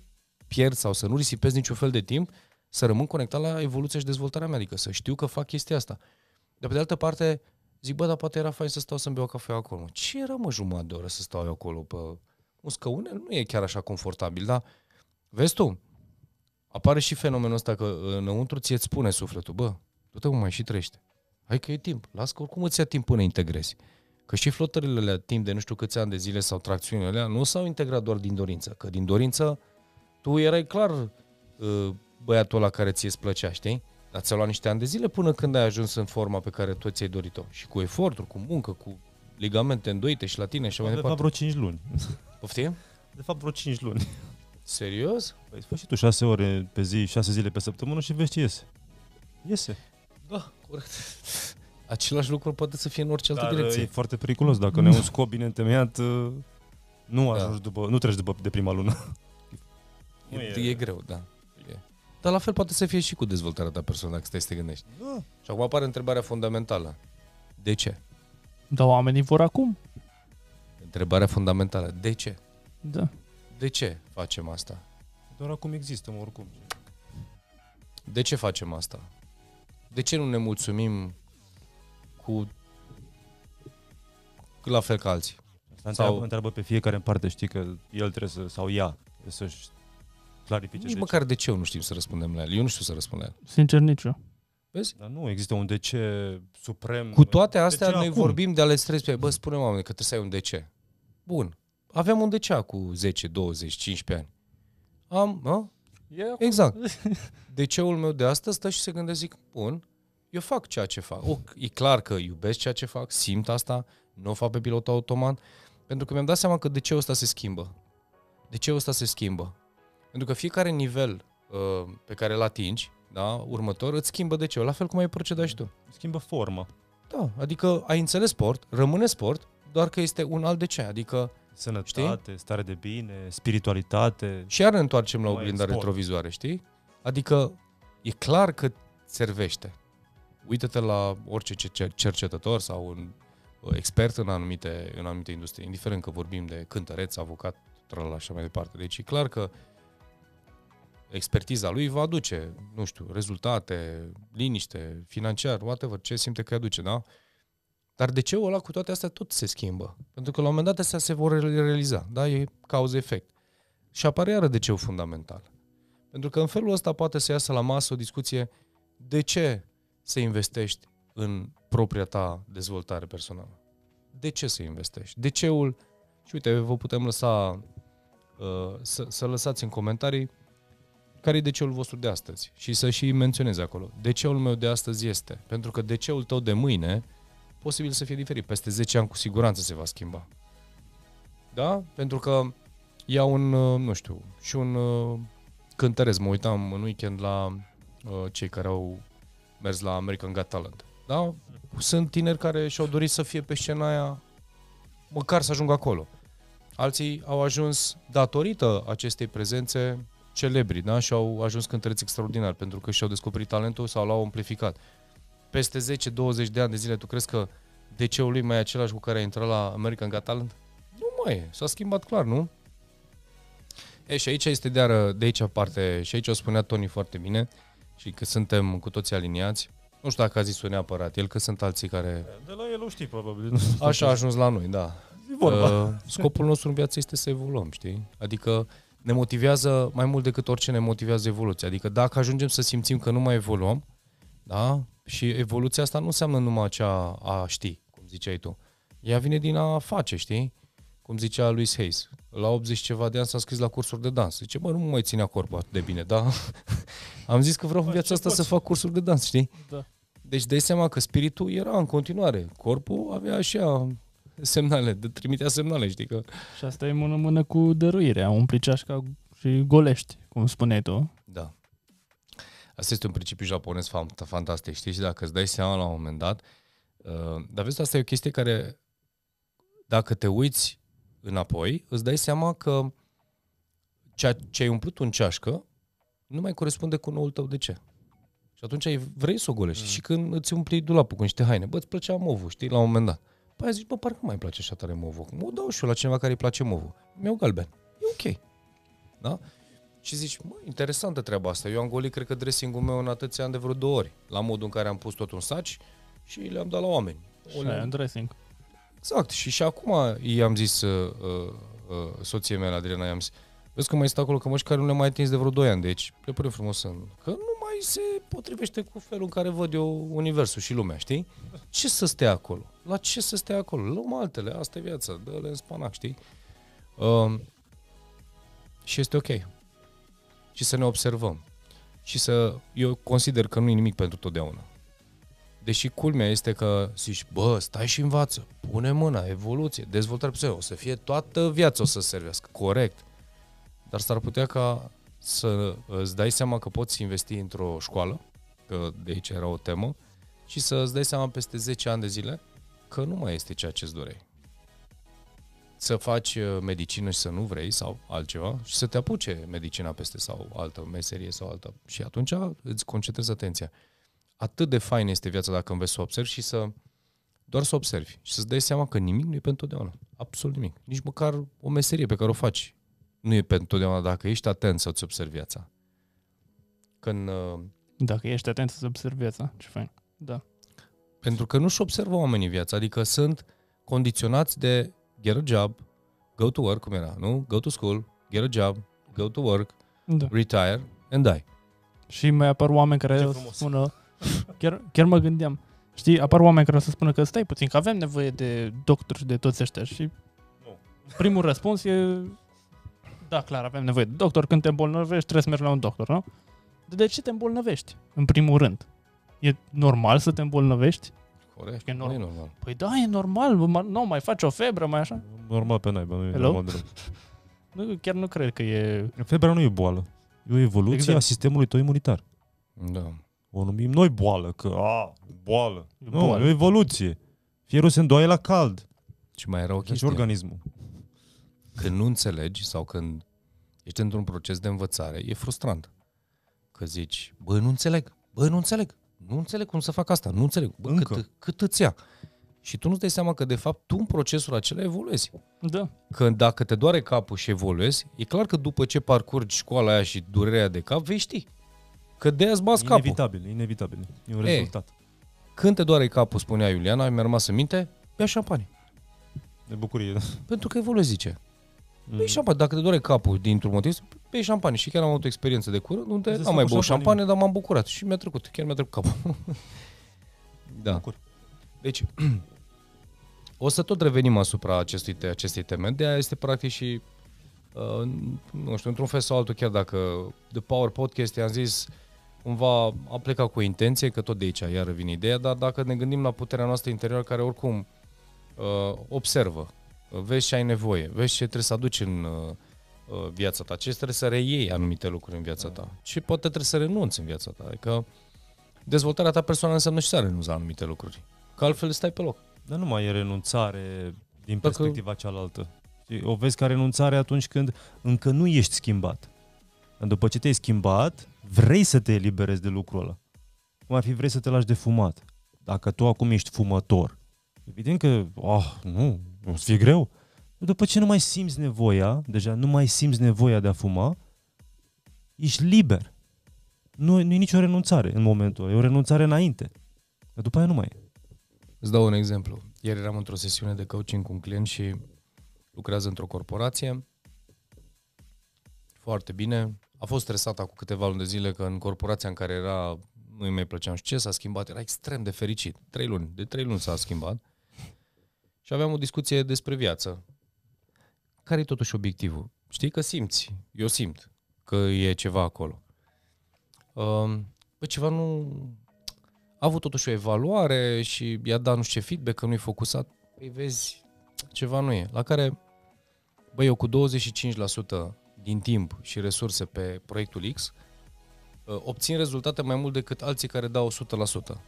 pierd sau să nu risipez niciun fel de timp, să rămân conectat la evoluția și dezvoltarea mea, adică să știu că fac chestia asta. Dar pe de altă parte, zic, bă, dar poate era fain să stau să-mi beau cafea acolo. Mă. Ce era, mă, jumătate de oră să stau eu acolo pe un scăune? Nu e chiar așa confortabil, dar vezi tu, apare și fenomenul ăsta că înăuntru ție îți spune sufletul, bă, du-te cum mai și trăiește. Hai că e timp, las că oricum îți ia timp până integrezi. Că și flotările alea, timp de nu știu câți ani de zile sau tracțiunile alea, nu s-au integrat doar din dorință. Că din dorință, tu erai clar uh, băiatul ăla care ție îți plăcea, știi? Dar ți-a luat niște ani de zile până când ai ajuns în forma pe care tu ți-ai dorit-o. Și cu eforturi, cu muncă, cu ligamente îndoite și la tine și așa mai
De fapt
departe.
vreo 5 luni.
Poftim?
De fapt vreo 5 luni.
Serios?
Păi fă și tu 6 ore pe zi, 6 zile pe săptămână și vezi ce iese. Iese.
Da, corect. Același lucru poate să fie în orice altă
Dar
direcție.
e foarte periculos. Dacă ne ai un scop bine întemeiat, uh, nu
Da.
ajungi după, nu treci după, de prima lună. Nu
E,
e-
e greu, da. E. Dar la fel poate să fie și cu dezvoltarea ta personală, dacă stai să te gândești.
Da.
Și acum apare întrebarea fundamentală. De ce?
Dar oamenii vor acum.
Întrebarea fundamentală. De ce?
Da.
De ce facem asta?
Doar acum există, mă, oricum.
De ce facem asta? De ce nu ne mulțumim cu la fel ca alții?
Asta
Sau-
întreabă, întreabă pe fiecare în parte, știi că el trebuie să, sau ea, trebuie să-și clarifice
Nici
de
măcar de ce nu știm să răspundem la el. Eu nu știu să răspund la el.
Sincer, nici eu.
Vezi?
ce. Dar nu există un de ce suprem.
Cu toate
De
astea,
ce
noi
acum?
vorbim de ale străzi. Bă, spune oameni că trebuie să ai un de ce. Bun. Aveam un de ce cu 10, 20, 15 ani. Am, a? Exact. DC-ul meu de astăzi stă și se gândește, zic, bun, eu fac ceea ce fac. O, e clar că iubesc ceea ce fac, simt asta, nu o fac pe pilot automat, Pentru că mi-am dat seama că de ce ăsta se schimbă. De ce ăsta se schimbă? Pentru că fiecare nivel uh, pe care îl atingi, da, următor, îți schimbă de ce La fel cum ai procedat și tu.
Schimbă formă.
Da, adică ai înțeles sport, rămâne sport, doar că este un alt de ce. Adică
Sănătate, știi? stare de bine, spiritualitate.
și iar ne întoarcem la
Mai
oglinda
sport.
retrovizoare, știi? Adică e clar că servește. Uită-te la orice ce- ce- cercetător sau un uh, expert în anumite, în anumite industrie, indiferent că vorbim de cântăreț, avocat, tralala, așa mai departe. Deci e clar că expertiza lui va aduce, nu știu, rezultate, liniște, financiar, whatever, ce simte că îi aduce, da? Dar de ce ăla cu toate astea tot se schimbă? Pentru că la un moment dat astea se vor realiza, da? E cauză-efect. Și apare iară de ce fundamental. Pentru că în felul ăsta poate să iasă la masă o discuție de ce să investești în propria ta dezvoltare personală. De ce să investești? De ceul, și uite, vă putem lăsa uh, să, să lăsați în comentarii care e DCul vostru de astăzi și să și menționezi acolo. DCul meu de astăzi este, pentru că DCul tău de mâine posibil să fie diferit. Peste 10 ani cu siguranță se va schimba. Da? Pentru că ia un, uh, nu știu, și un uh, cântăresc. Mă uitam în weekend la uh, cei care au mers la American Got Talent. Da? Sunt tineri care și-au dorit să fie pe scena aia, măcar să ajungă acolo. Alții au ajuns datorită acestei prezențe celebri, da? Și au ajuns cântăreți extraordinari pentru că și-au descoperit talentul sau l-au amplificat. Peste 10-20 de ani de zile, tu crezi că DC-ul lui mai e același cu care a intrat la American Got Talent? Nu mai e. S-a schimbat clar, nu? E, și aici este de, ară, de aici parte, și aici o spunea Tony foarte bine, și că suntem cu toții aliniați. Nu știu dacă a zis-o neapărat el, că sunt alții care...
De la el o știi, probabil.
Așa a ajuns la noi, da.
E vorba.
Uh, scopul nostru în viață este să evoluăm, știi? Adică ne motivează mai mult decât orice ne motivează evoluția. Adică dacă ajungem să simțim că nu mai evoluăm, da? Și evoluția asta nu înseamnă numai cea a ști, cum ziceai tu. Ea vine din a face, știi? Cum zicea Louis Hayes. La 80 ceva de ani s-a scris la cursuri de dans. Zice, bă, nu mă mai ținea corpul atât de bine, da? Am zis că vreau în
Faci
viața
ce
asta să
poți.
fac cursuri de dans, știi?
Da.
Deci dai seama că spiritul era în continuare. Corpul avea așa semnale, de trimitea semnale, știi că...
Și asta e mână-mână cu dăruirea, umpli ceașca și golești, cum spuneai tu.
Da. Asta este un principiu japonez fant- fantastic, știi? Și dacă îți dai seama la un moment dat, uh, dar vezi, asta e o chestie care, dacă te uiți înapoi, îți dai seama că ceea ce ai umplut în ceașcă nu mai corespunde cu noul tău de ce. Și atunci ai, vrei să o golești. Mm. Și când îți umpli dulapul cu niște haine, bă, îți plăcea movul, știi, la un moment dat. Păi zici, bă, parcă nu mai place așa tare movul. Mă dau și eu la cineva care îi place movul. Mi-au galben. E ok. Da? Și zici, mă, interesantă treaba asta. Eu am golit, cred că dressing-ul meu în atâția ani de vreo două ori. La modul în care am pus tot un saci și le-am dat la oameni.
Și ai un dressing.
Exact. Și și acum i-am zis uh, uh, uh, soției mele, Adriana, i-am zis, vezi că mai stă acolo cămăși care nu le-am mai atins de vreo 2 ani, deci le pune frumos în... Că nu mai se potrivește cu felul în care văd eu universul și lumea, știi? Ce să stea acolo? La ce să stea acolo? Luăm altele, asta e viața, dă-le în spanac, știi? Um, și este ok. Și să ne observăm. Și să... Eu consider că nu e nimic pentru totdeauna. Deși culmea este că zici, bă, stai și învață, pune mâna, evoluție, dezvoltare personală, o să fie toată viața o să servească, corect. Dar s-ar putea ca să îți dai seama că poți investi într-o școală, că de aici era o temă, și să îți dai seama peste 10 ani de zile că nu mai este ceea ce-ți doreai. Să faci uh, medicină și să nu vrei sau altceva și să te apuce medicina peste sau altă meserie sau altă. Și atunci îți concentrezi atenția atât de fain este viața dacă înveți să observi și să doar să observi și să-ți dai seama că nimic nu e pentru totdeauna. Absolut nimic. Nici măcar o meserie pe care o faci nu e pentru totdeauna dacă ești atent să-ți observi viața. Când, uh,
Dacă ești atent să observi viața, ce fain. Da.
pentru că nu-și observă oamenii viața, adică sunt condiționați de get a job, go to work, cum era, nu? Go to school, get a job, go to work,
da.
retire and die.
Și mai apar oameni care
Ce
o să
frumos.
spună, chiar, chiar mă gândeam, știi, apar oameni care o să spună că stai puțin, că avem nevoie de doctori și de toți ăștia și
Nu.
primul răspuns e da, clar, avem nevoie de doctor, când te îmbolnăvești trebuie să mergi la un doctor, nu? De, de ce te îmbolnăvești, în primul rând? E normal să te îmbolnăvești?
Corect.
E
Nu
normal.
e normal.
Păi da, e normal, ma- nu, mai faci o febră, mai așa.
Normal pe naiba, nu e
Hello?
normal deloc.
Nu, chiar nu cred că e...
Febra nu e boală. E o evoluție
Exact.
a sistemului tău imunitar.
Da.
O numim noi boală, că a, boală.
E
Nu,
boală.
e o evoluție. Fierul se îndoaie la cald.
Și mai era o
Deci
chestie.
organismul.
Când nu înțelegi sau când ești într-un proces de învățare, e frustrant. Că zici, bă, nu înțeleg, bă, nu înțeleg, nu înțeleg cum să fac asta, nu înțeleg, bă,
Încă.
cât, cât îți ia. Și tu nu-ți dai seama că, de fapt, tu în procesul acela evoluezi.
Da.
Că dacă te doare capul și evoluezi, e clar că după ce parcurgi școala aia și durerea de cap, vei ști. Că de aia îți bați capul.
Inevitabil, inevitabil. E un
E.
rezultat.
Când te doare capul, spunea Iuliana, mi-a rămas în minte, bea șampanie.
De bucurie. da.
Pentru că evoluezi, zice.
Mm.
Bei șampanie. Dacă te doare capul dintr-un motiv, bei șampanie. Și chiar am avut o experiență de curând unde
Îți
n-am mai
făcut
băut
șampanie.
șampanie, dar m-am bucurat. Și mi-a trecut. Chiar mi-a trecut capul. da.
Bucur.
Deci, o să tot revenim asupra acestui, te- acestei teme. De aia este practic și, uh, nu știu, într-un fel sau altul, chiar dacă The Power Podcast i-am zis, cumva a plecat cu o intenție, că tot de aici iară vine ideea, dar dacă ne gândim la puterea noastră interioară care oricum uh, observă, uh, vezi ce ai nevoie, vezi ce trebuie să aduci în uh, uh, viața ta, ce trebuie să reiei anumite lucruri în viața ta, ce poate trebuie să renunți în viața ta. Adică dezvoltarea ta personală înseamnă și să renunți la anumite lucruri. Că altfel stai pe loc.
Dar nu mai e renunțare din
Dacă-
perspectiva cealaltă. Și O vezi ca renunțare atunci când încă nu ești schimbat. Dar După ce te-ai schimbat, vrei să te eliberezi de lucrul ăla. Cum ar fi vrei să te lași de fumat. Dacă tu acum ești fumător, evident că, ah, nu, o să fie greu. După ce nu mai simți nevoia, deja nu mai simți nevoia de a fuma, ești liber. Nu, nu e nicio renunțare în momentul ăla, e o renunțare înainte. Dar după aia nu mai e.
Îți dau un exemplu. Ieri eram într-o sesiune de coaching cu un client și lucrează într-o corporație. Foarte bine. A fost stresat acum câteva luni de zile că în corporația în care era nu îi mai plăcea nu știu ce, s-a schimbat, era extrem de fericit. Trei luni, de trei luni s-a schimbat. Și aveam o discuție despre viață. Care e totuși obiectivul? Știi că simți, eu simt că e ceva acolo. Um, Bă, ceva nu, a avut totuși o evaluare și i-a dat nu știu ce feedback, că nu-i focusat. Păi vezi, ceva nu e. La care, bă, eu cu 25% din timp și resurse pe proiectul X, uh, obțin rezultate mai mult decât alții care dau 100%.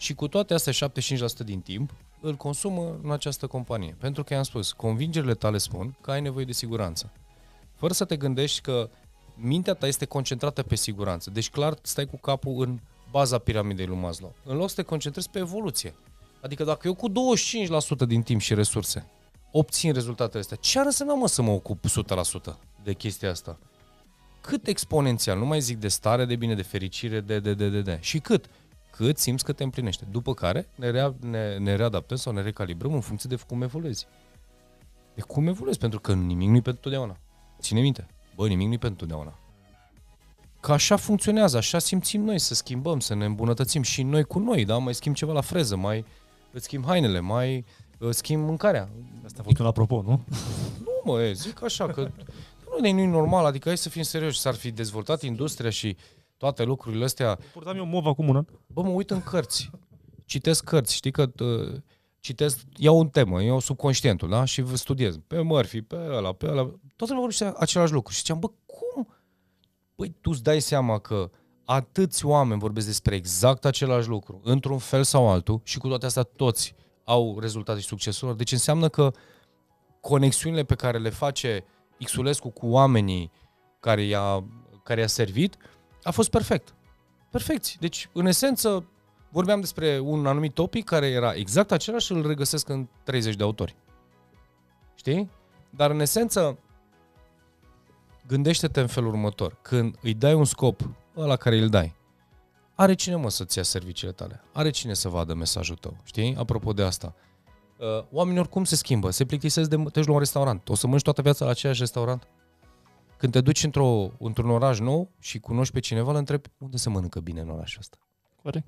Și cu toate astea 75% din timp îl consumă în această companie. Pentru că i-am spus, convingerile tale spun că ai nevoie de siguranță. Fără să te gândești că mintea ta este concentrată pe siguranță. Deci clar stai cu capul în baza piramidei lui Maslow. În loc să te concentrezi pe evoluție. Adică dacă eu cu 25% din timp și resurse obțin rezultatele astea, ce ar însemna mă să mă ocup 100% de chestia asta? Cât exponențial, nu mai zic de stare, de bine, de fericire, de, de, de, de, de. Și cât? Cât simți că te împlinește. După care ne, rea, ne, ne readaptăm sau ne recalibrăm în funcție de cum evoluezi. De cum evoluezi, pentru că nimic nu-i pentru totdeauna. Ține minte, bă, nimic nu-i pentru totdeauna. Că așa funcționează, așa simțim noi, să schimbăm, să ne îmbunătățim și noi cu noi, da? Mai schimb ceva la freză, mai îți schimb hainele, mai îți schimb mâncarea.
Asta a fost un apropo, nu?
Nu mă, e, zic așa că nu e nu normal, adică hai să fim serioși, s-ar fi dezvoltat industria și toate lucrurile astea.
Purtam eu mov acum un an.
Bă, mă uit în cărți, citesc cărți, știi că uh, citesc, iau un temă, iau subconștientul, da? Și vă studiez pe Murphy, pe ăla, pe ăla, toată lumea vorbește același lucru. Și ziceam, bă, cum? Păi tu îți dai seama că atâți oameni vorbesc despre exact același lucru, într-un fel sau altul, și cu toate astea toți au rezultate și succesul. Deci înseamnă că conexiunile pe care le face Xulescu cu oamenii care i-a, care i-a servit a fost perfect. Perfect. Deci, în esență, vorbeam despre un anumit topic care era exact același și îl regăsesc în 30 de autori. Știi? Dar, în esență, gândește-te în felul următor. Când îi dai un scop ăla care îl dai, are cine mă să-ți ia serviciile tale? Are cine să vadă mesajul tău? Știi? Apropo de asta. Uh, Oamenii oricum se schimbă, se plictisesc de te duci la un restaurant. O să mănânci toată viața la același restaurant? Când te duci într-o, într-un oraș nou și cunoști pe cineva, îl întrebi unde se mănâncă bine în orașul ăsta.
Corect.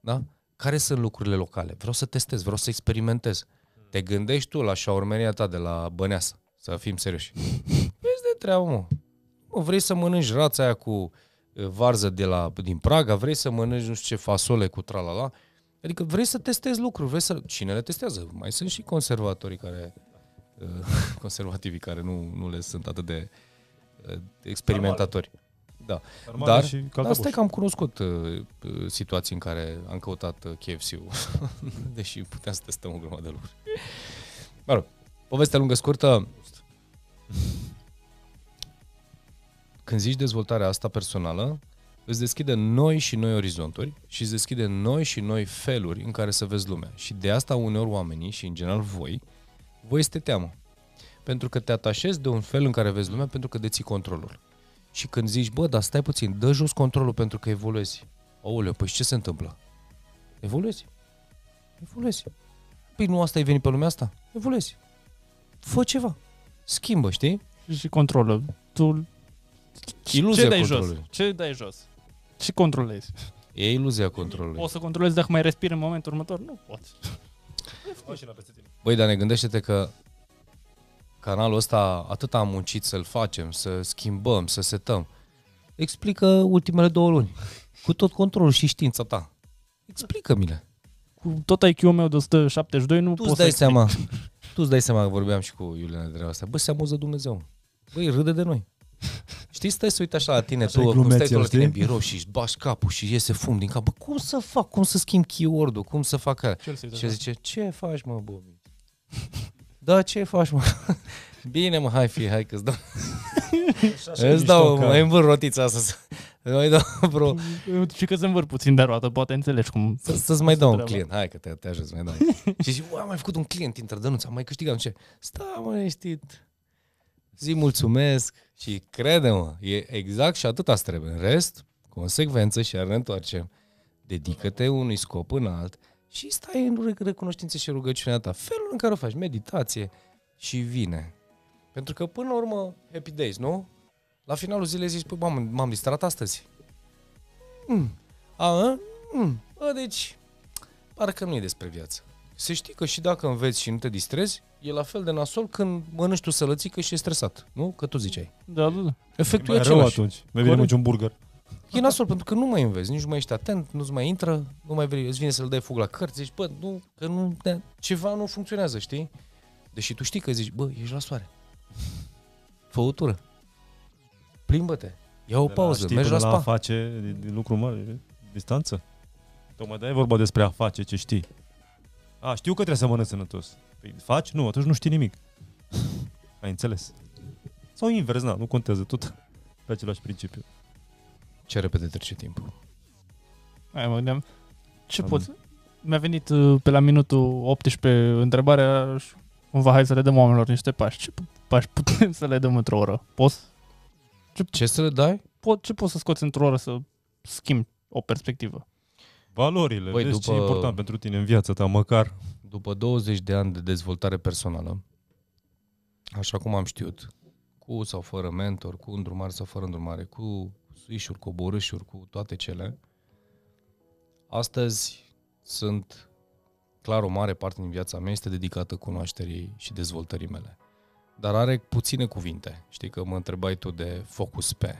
Da? Care sunt lucrurile locale? Vreau să testez, vreau să experimentez. Te gândești tu la șaurmenia ta de la Băneasa, să fim serioși. Vezi de treabă, mă. mă. Vrei să mănânci rața aia cu uh, varză de la, din Praga, vrei să mănânci nu știu ce fasole cu tralala, Adică vrei să testezi lucruri, vrei să... Cine le testează? Mai sunt și conservatorii care... Uh, conservativii care nu, nu le sunt atât de uh, experimentatori. Da.
Armare
Dar-
și
Dar
calcabuș.
stai că am cunoscut uh, uh, situații în care am căutat uh, KFC-ul, deși puteam să testăm o grămadă de lucruri. Mă rog, povestea lungă scurtă. Când zici dezvoltarea asta personală, îți deschide noi și noi orizonturi și îți deschide noi și noi feluri în care să vezi lumea. Și de asta uneori oamenii și în general voi, voi este teamă. Pentru că te atașezi de un fel în care vezi lumea pentru că deții controlul. Și când zici, bă, dar stai puțin, dă jos controlul pentru că evoluezi. Aoleu, păi și ce se întâmplă? Evoluezi. Evoluezi. Păi nu asta ai venit pe lumea asta? Evoluezi. Fă ceva. Schimbă, știi?
Și controlă. Tu
Iluzia
ce dai jos?
controlului.
Ce dai jos? Și controlezi.
E iluzia controlului.
Poți să controlezi dacă mai respiri în momentul următor? Nu poți.
Băi, dar ne gândește-te că canalul ăsta atât am muncit să-l facem, să schimbăm, să setăm. Explică ultimele două luni. Cu tot controlul și știința ta. Explică-mi-le.
Cu tot IQ-ul meu de 172 nu
Tu
pot
îți dai
să
seama, tu îți dai seama că vorbeam și cu Iuliana de asta. Bă, se amuză Dumnezeu. Băi, râde de noi. Știi, stai să uite așa la tine,
Așa
tu,
e
cum stai
glumeț
tu la
el,
tine în
știi?
birou și își bași capul și iese fum din cap. Bă, cum să fac? Cum să schimb keyword-ul? Cum să fac aia?
Ce
Și el zice, ce faci, mă, Bobby? Da, ce faci, mă? Bine, mă, hai fi, hai că-ți dau. Îți dau, mai învâr rotița asta. să- Mai dau, bro.
Și că se învâr puțin de roată, poate înțelegi cum...
Să, să-ți mai dau un
treaba.
client. Hai că te, te ajut să mai dau. și zic, "Ua, am mai făcut un client intră dănuț, am mai câștigat, nu știu ce. Stai, mă, eștit. Zi mulțumesc și crede-mă, e exact și atâta îți trebuie. În rest, consecvență și iar ne întoarcem. Dedică-te unui scop înalt și stai în rec- recunoștință și rugăciunea ta. Felul în care o faci, meditație și vine. Pentru că până la urmă, happy days, nu? La finalul zilei zici, păi, m-am, m-am distrat astăzi. Mm. A, a? Mm. Bă, deci, parcă nu e despre viață. Să știi că și dacă înveți și nu te distrezi, e la fel de nasol când mănânci tu sălățică și e stresat. Nu? Că tu ziceai.
Da, da, da.
Efectul e
Mai rău
același.
atunci. Mai bine
Corect.
mânci un burger.
E nasol pentru că nu mai înveți, nici nu mai ești atent, nu-ți mai intră, nu mai vrei, îți vine să-l dai fug la cărți, zici, bă, nu, că nu, da, ceva nu funcționează, știi? Deși tu știi că zici, bă, ești la soare. Fă o tură. Plimbă-te. Ia o
De
pauză,
știi,
mergi la
până
spa.
a face din, din lucru mare, distanță. Tocmai de e vorba despre a face ce știi. A, știu că trebuie să mănânci sănătos. Păi faci? Nu, atunci nu știi nimic. Ai înțeles? Sau invers, na, nu contează, tot pe același principiu.
Ce repede trece timpul.
Hai, mă gândeam, ce
Am-
poți? Mi-a venit uh, pe la minutul 18 întrebarea și cumva hai să le dăm oamenilor niște pași. Ce pași putem să le dăm într-o oră? Poți?
Ce să le dai?
Pot, ce poți să scoți într-o oră să schimbi o perspectivă?
Valorile,
Băi,
vezi ce
după-
e important pentru tine în viața ta, măcar.
După 20 de ani de dezvoltare personală, așa cum am știut, cu sau fără mentor, cu îndrumare sau fără îndrumare, cu suișuri, coborâșuri, cu toate cele, astăzi sunt, clar, o mare parte din viața mea este dedicată cunoașterii și dezvoltării mele. Dar are puține cuvinte. Știi că mă întrebai tu de focus pe.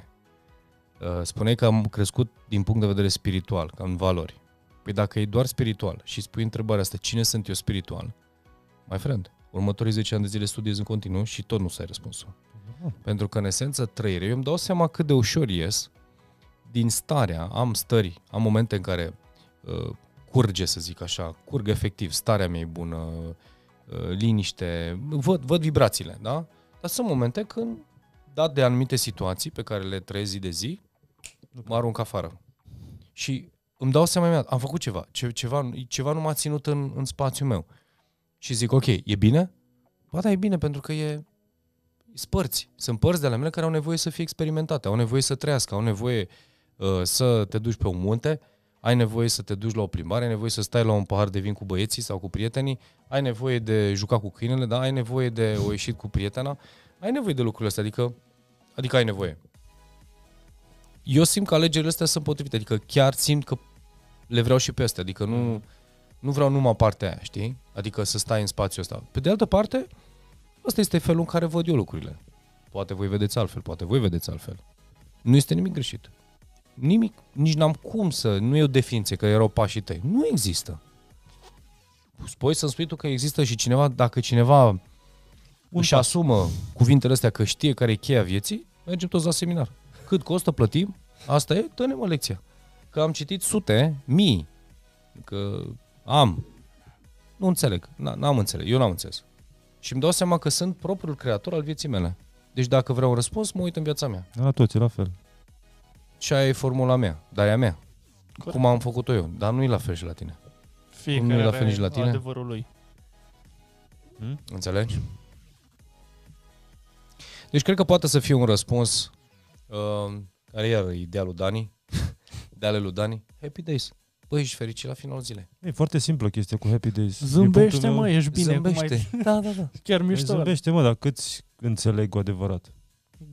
Uh, Spuneai că am crescut din punct de vedere spiritual, ca în valori. Păi dacă e doar spiritual și spui întrebarea asta, cine sunt eu spiritual? My friend, următorii 10 ani de zile studiezi în continuu și tot nu să ai răspunsul. Pentru că în esență trăire, eu îmi dau seama cât de ușor ies din starea, am stări, am momente în care uh, curge, să zic așa, curg efectiv, starea mea e bună, uh, liniște, văd, văd vibrațiile, da? Dar sunt momente când, dat de anumite situații pe care le trăiesc zi de zi, mă arunc afară. Și îmi dau seama imediat, am făcut ceva, ce, ceva, ceva nu m-a ținut în, în spațiul meu. Și zic, ok, e bine? Ba da, e bine, pentru că e spărți. Sunt părți de ale mele care au nevoie să fie experimentate, au nevoie să trăiască, au nevoie uh, să te duci pe un munte, ai nevoie să te duci la o plimbare, ai nevoie să stai la un pahar de vin cu băieții sau cu prietenii, ai nevoie de jucat cu câinele, da? ai nevoie de o ieșit cu prietena, ai nevoie de lucrurile astea, adică, adică ai nevoie. Eu simt că alegerile astea sunt potrivite, adică chiar simt că le vreau și pe astea, adică nu, nu vreau numai partea aia, știi? Adică să stai în spațiul ăsta. Pe de altă parte, ăsta este felul în care văd eu lucrurile. Poate voi vedeți altfel, poate voi vedeți altfel. Nu este nimic greșit. Nimic, nici n-am cum să, nu e o definiție că erau pașii tăi. Nu există. Spui să-mi spui tu că există și cineva, dacă cineva
Un
își
pas.
asumă cuvintele astea că știe care e cheia vieții, mergem toți la seminar. Cât costă, plătim, asta e, dă-ne mă lecția. Că am citit sute, mii, că am. Nu înțeleg, N- n-am înțeles, eu n-am înțeles. Și îmi dau seama că sunt propriul creator al vieții mele. Deci dacă vreau un răspuns, mă uit în viața mea.
La toți, e la fel.
Și aia e formula mea, dar e a mea.
Corect.
Cum am făcut-o eu, dar nu e la fel și la tine.
Fiecare
nu e la
are
fel nici la tine?
adevărul lui.
Înțelegi? Deci cred că poate să fie un răspuns uh, care e ideea lui Dani, ideale lui Dani, Happy Days. Băi, ești fericit la finalul zilei.
E foarte simplă chestia cu Happy Days. Din
Zâmbește,
punctul
mă,
meu-
ești bine. cum
Zâmbește.
ai-
Da, da, da.
Chiar
Păi
mișto.
Zâmbește, mă, dar câți înțeleg cu adevărat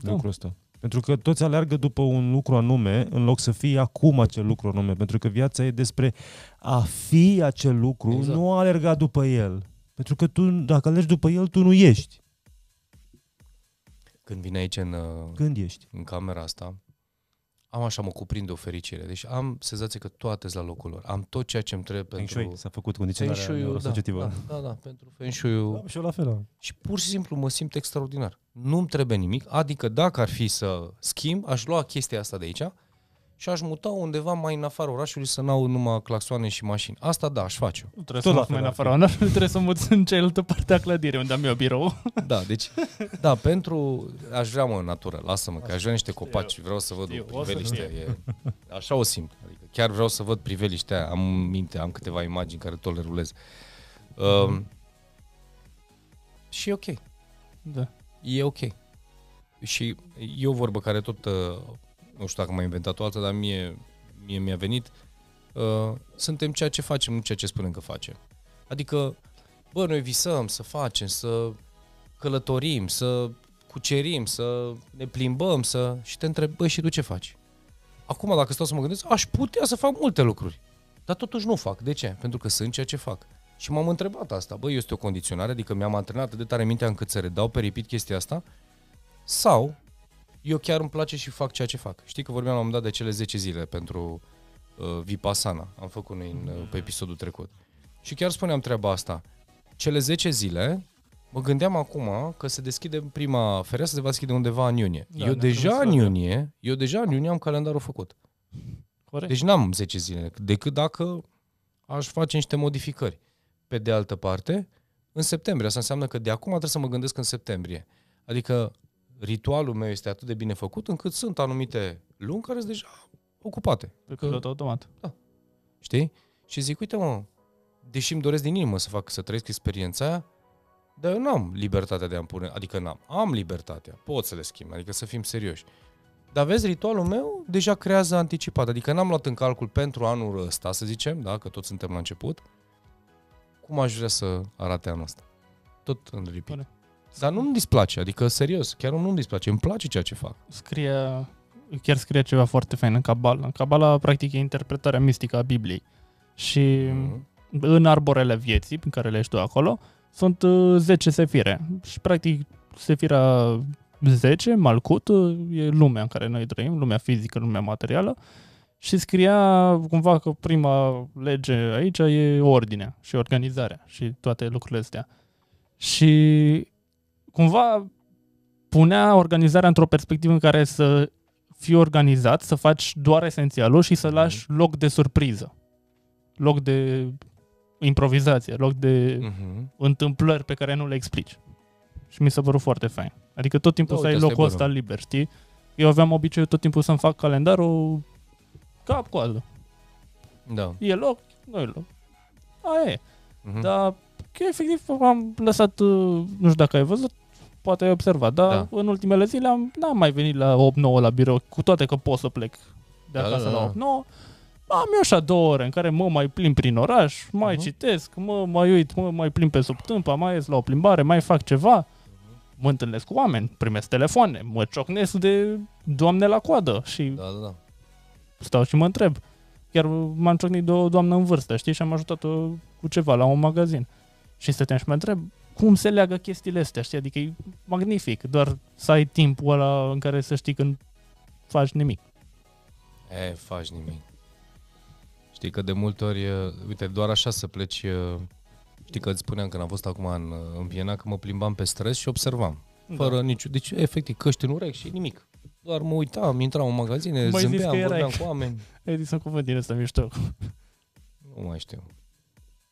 Da.
lucrul ăsta? Pentru că toți aleargă după un lucru anume, în loc să fie acum acel lucru anume. Pentru că viața e despre a fi acel lucru,
Exact.
nu a alerga după el. Pentru că tu, dacă alergi după el, tu nu ești.
Când vine aici în, uh,
Când ești?
în camera asta, am așa, mă cuprinde o fericire. Deci am senzație că toate sunt la locul lor. Am tot ceea ce îmi trebuie
Feng
pentru...
Shui, s-a făcut
Feng
condiționarea
Shui-ul, da,
neuroasociativă.
da, da, da, pentru Feng Shui-ul.
Da, și eu la fel. am.
Și pur și simplu mă simt extraordinar. Nu-mi trebuie nimic, adică dacă ar fi să schimb, aș lua chestia asta de aici și aș muta undeva mai în afara orașului să n-aud numai claxoane și mașini. Asta da, aș face
Nu trebuie
Tot
să
la
mă
fel
mai în
ar fi.
afară, orașului, trebuie să mă duc în cealaltă parte a clădirii, unde am eu birou.
Da, deci, da, pentru, aș vrea mă în natură, lasă-mă, că aș vrea niște copaci, vreau să văd
Știu,
o
o să
priveliște, e, așa o simt, adică chiar vreau să văd priveliștea, am în minte, am câteva imagini care tot le rulez. Um, și e ok,
Da.
e ok. Și e o vorbă care tot, uh, nu știu dacă m-a inventat o altă, dar mie, mie mi-a venit, uh, suntem ceea ce facem, nu ceea ce spunem că facem. Adică, bă, noi visăm să facem, să călătorim, să cucerim, să ne plimbăm, să... și te întreb, bă, și tu ce faci? Acum, dacă stau să mă gândesc, aș putea să fac multe lucruri, dar totuși nu fac. De ce? Pentru că sunt ceea ce fac. Și m-am întrebat asta, bă, este o condiționare, adică mi-am antrenat de tare mintea încât să redau pe repeat chestia asta, sau eu chiar îmi place și fac ceea ce fac. Știi că vorbeam la un moment dat de cele 10 zile pentru uh, Vipassana. Am făcut noi în, uh, pe episodul trecut. Și chiar spuneam treaba asta. Cele 10 zile, mă gândeam acum că se deschide prima fereastră, se va deschide undeva în iunie.
Da,
eu
ne-a
deja
trimis
în
Claudia.
iunie, eu deja în iunie am calendarul făcut.
Corect.
Deci n-am 10 zile, decât dacă aș face niște modificări. Pe de altă parte, în septembrie. Asta înseamnă că de acum trebuie să mă gândesc în septembrie. Adică ritualul meu este atât de bine făcut încât sunt anumite luni care sunt deja ocupate.
Pe pilot automat.
Știi? Și zic, uite mă, deși îmi doresc din inimă să fac, să trăiesc experiența aia, dar eu n-am libertatea de a-mi pune, adică n-am, am libertatea, pot să le schimb, adică să fim serioși. Dar vezi, ritualul meu deja creează anticipat, adică n-am luat în calcul pentru anul ăsta, să zicem, da, că toți suntem la început, cum aș vrea să arate anul ăsta. Tot în repeat.
Corect.
Dar nu-mi displace, adică serios, chiar nu-mi displace, îmi place ceea ce fac.
Scrie, chiar scrie ceva foarte fain în Cabala. În Cabala, practic, e interpretarea mistică a Bibliei. Și
Mhm.
în arborele vieții, pe care le ești tu acolo, sunt uh, 10 sefire. Și, practic, sefira 10, Malcut, uh, e lumea în care noi trăim, lumea fizică, lumea materială. Și scria cumva că prima lege aici e ordinea și organizarea și toate lucrurile astea. Și cumva punea organizarea într-o perspectivă în care să fii organizat, să faci doar esențialul și să lași loc de surpriză. Loc de improvizație, loc de
Mhm.
întâmplări pe care nu le explici. Și mi s-a părut foarte fain. Adică tot timpul
Da,
să ai
uite, asta e
locul ăsta
bună.
liber, știi? Eu aveam obiceiul tot timpul să-mi fac calendarul cap-coadă.
Da.
E loc, nu e loc. Aia e.
Mhm.
Dar că efectiv am lăsat, uh, nu știu dacă ai văzut, poate ai observat, dar
Da.
în ultimele zile am, n-am mai venit la 8-9 la birou, cu toate că pot să plec de
Da,
acasă
da, da.
la 8-9. Am eu așa două ore în care mă mai plimb prin oraș, mai
Mhm.
citesc, mă mai uit, mă mai plimb pe sub tâmpa, mai ies la o plimbare, mai fac ceva.
Mhm.
Mă întâlnesc cu oameni, primesc telefoane, mă ciocnesc de doamne la coadă și
Da, da, da.
stau și mă întreb. Chiar m-am ciocnit de o doamnă în vârstă, știi, și am ajutat-o cu ceva la un magazin. Și stăteam și mă întreb cum se leagă chestiile astea, știi? Adică e magnific, doar să ai timpul ăla în care să știi când faci nimic.
E, faci nimic. Știi că de multe ori, uh, uite, doar așa să pleci uh, Știi că îți spuneam când am fost acum în, în Viena că mă plimbam pe străzi și observam.
Da.
Fără nicio... Deci, efectiv, căști în urechi și nimic. Doar mă uitam, intram în magazine,
Mai zis
zâmbeam,
că erai-
vorbeam cu oameni.
Ai zis un cuvânt din ăsta mișto.
Nu mai știu.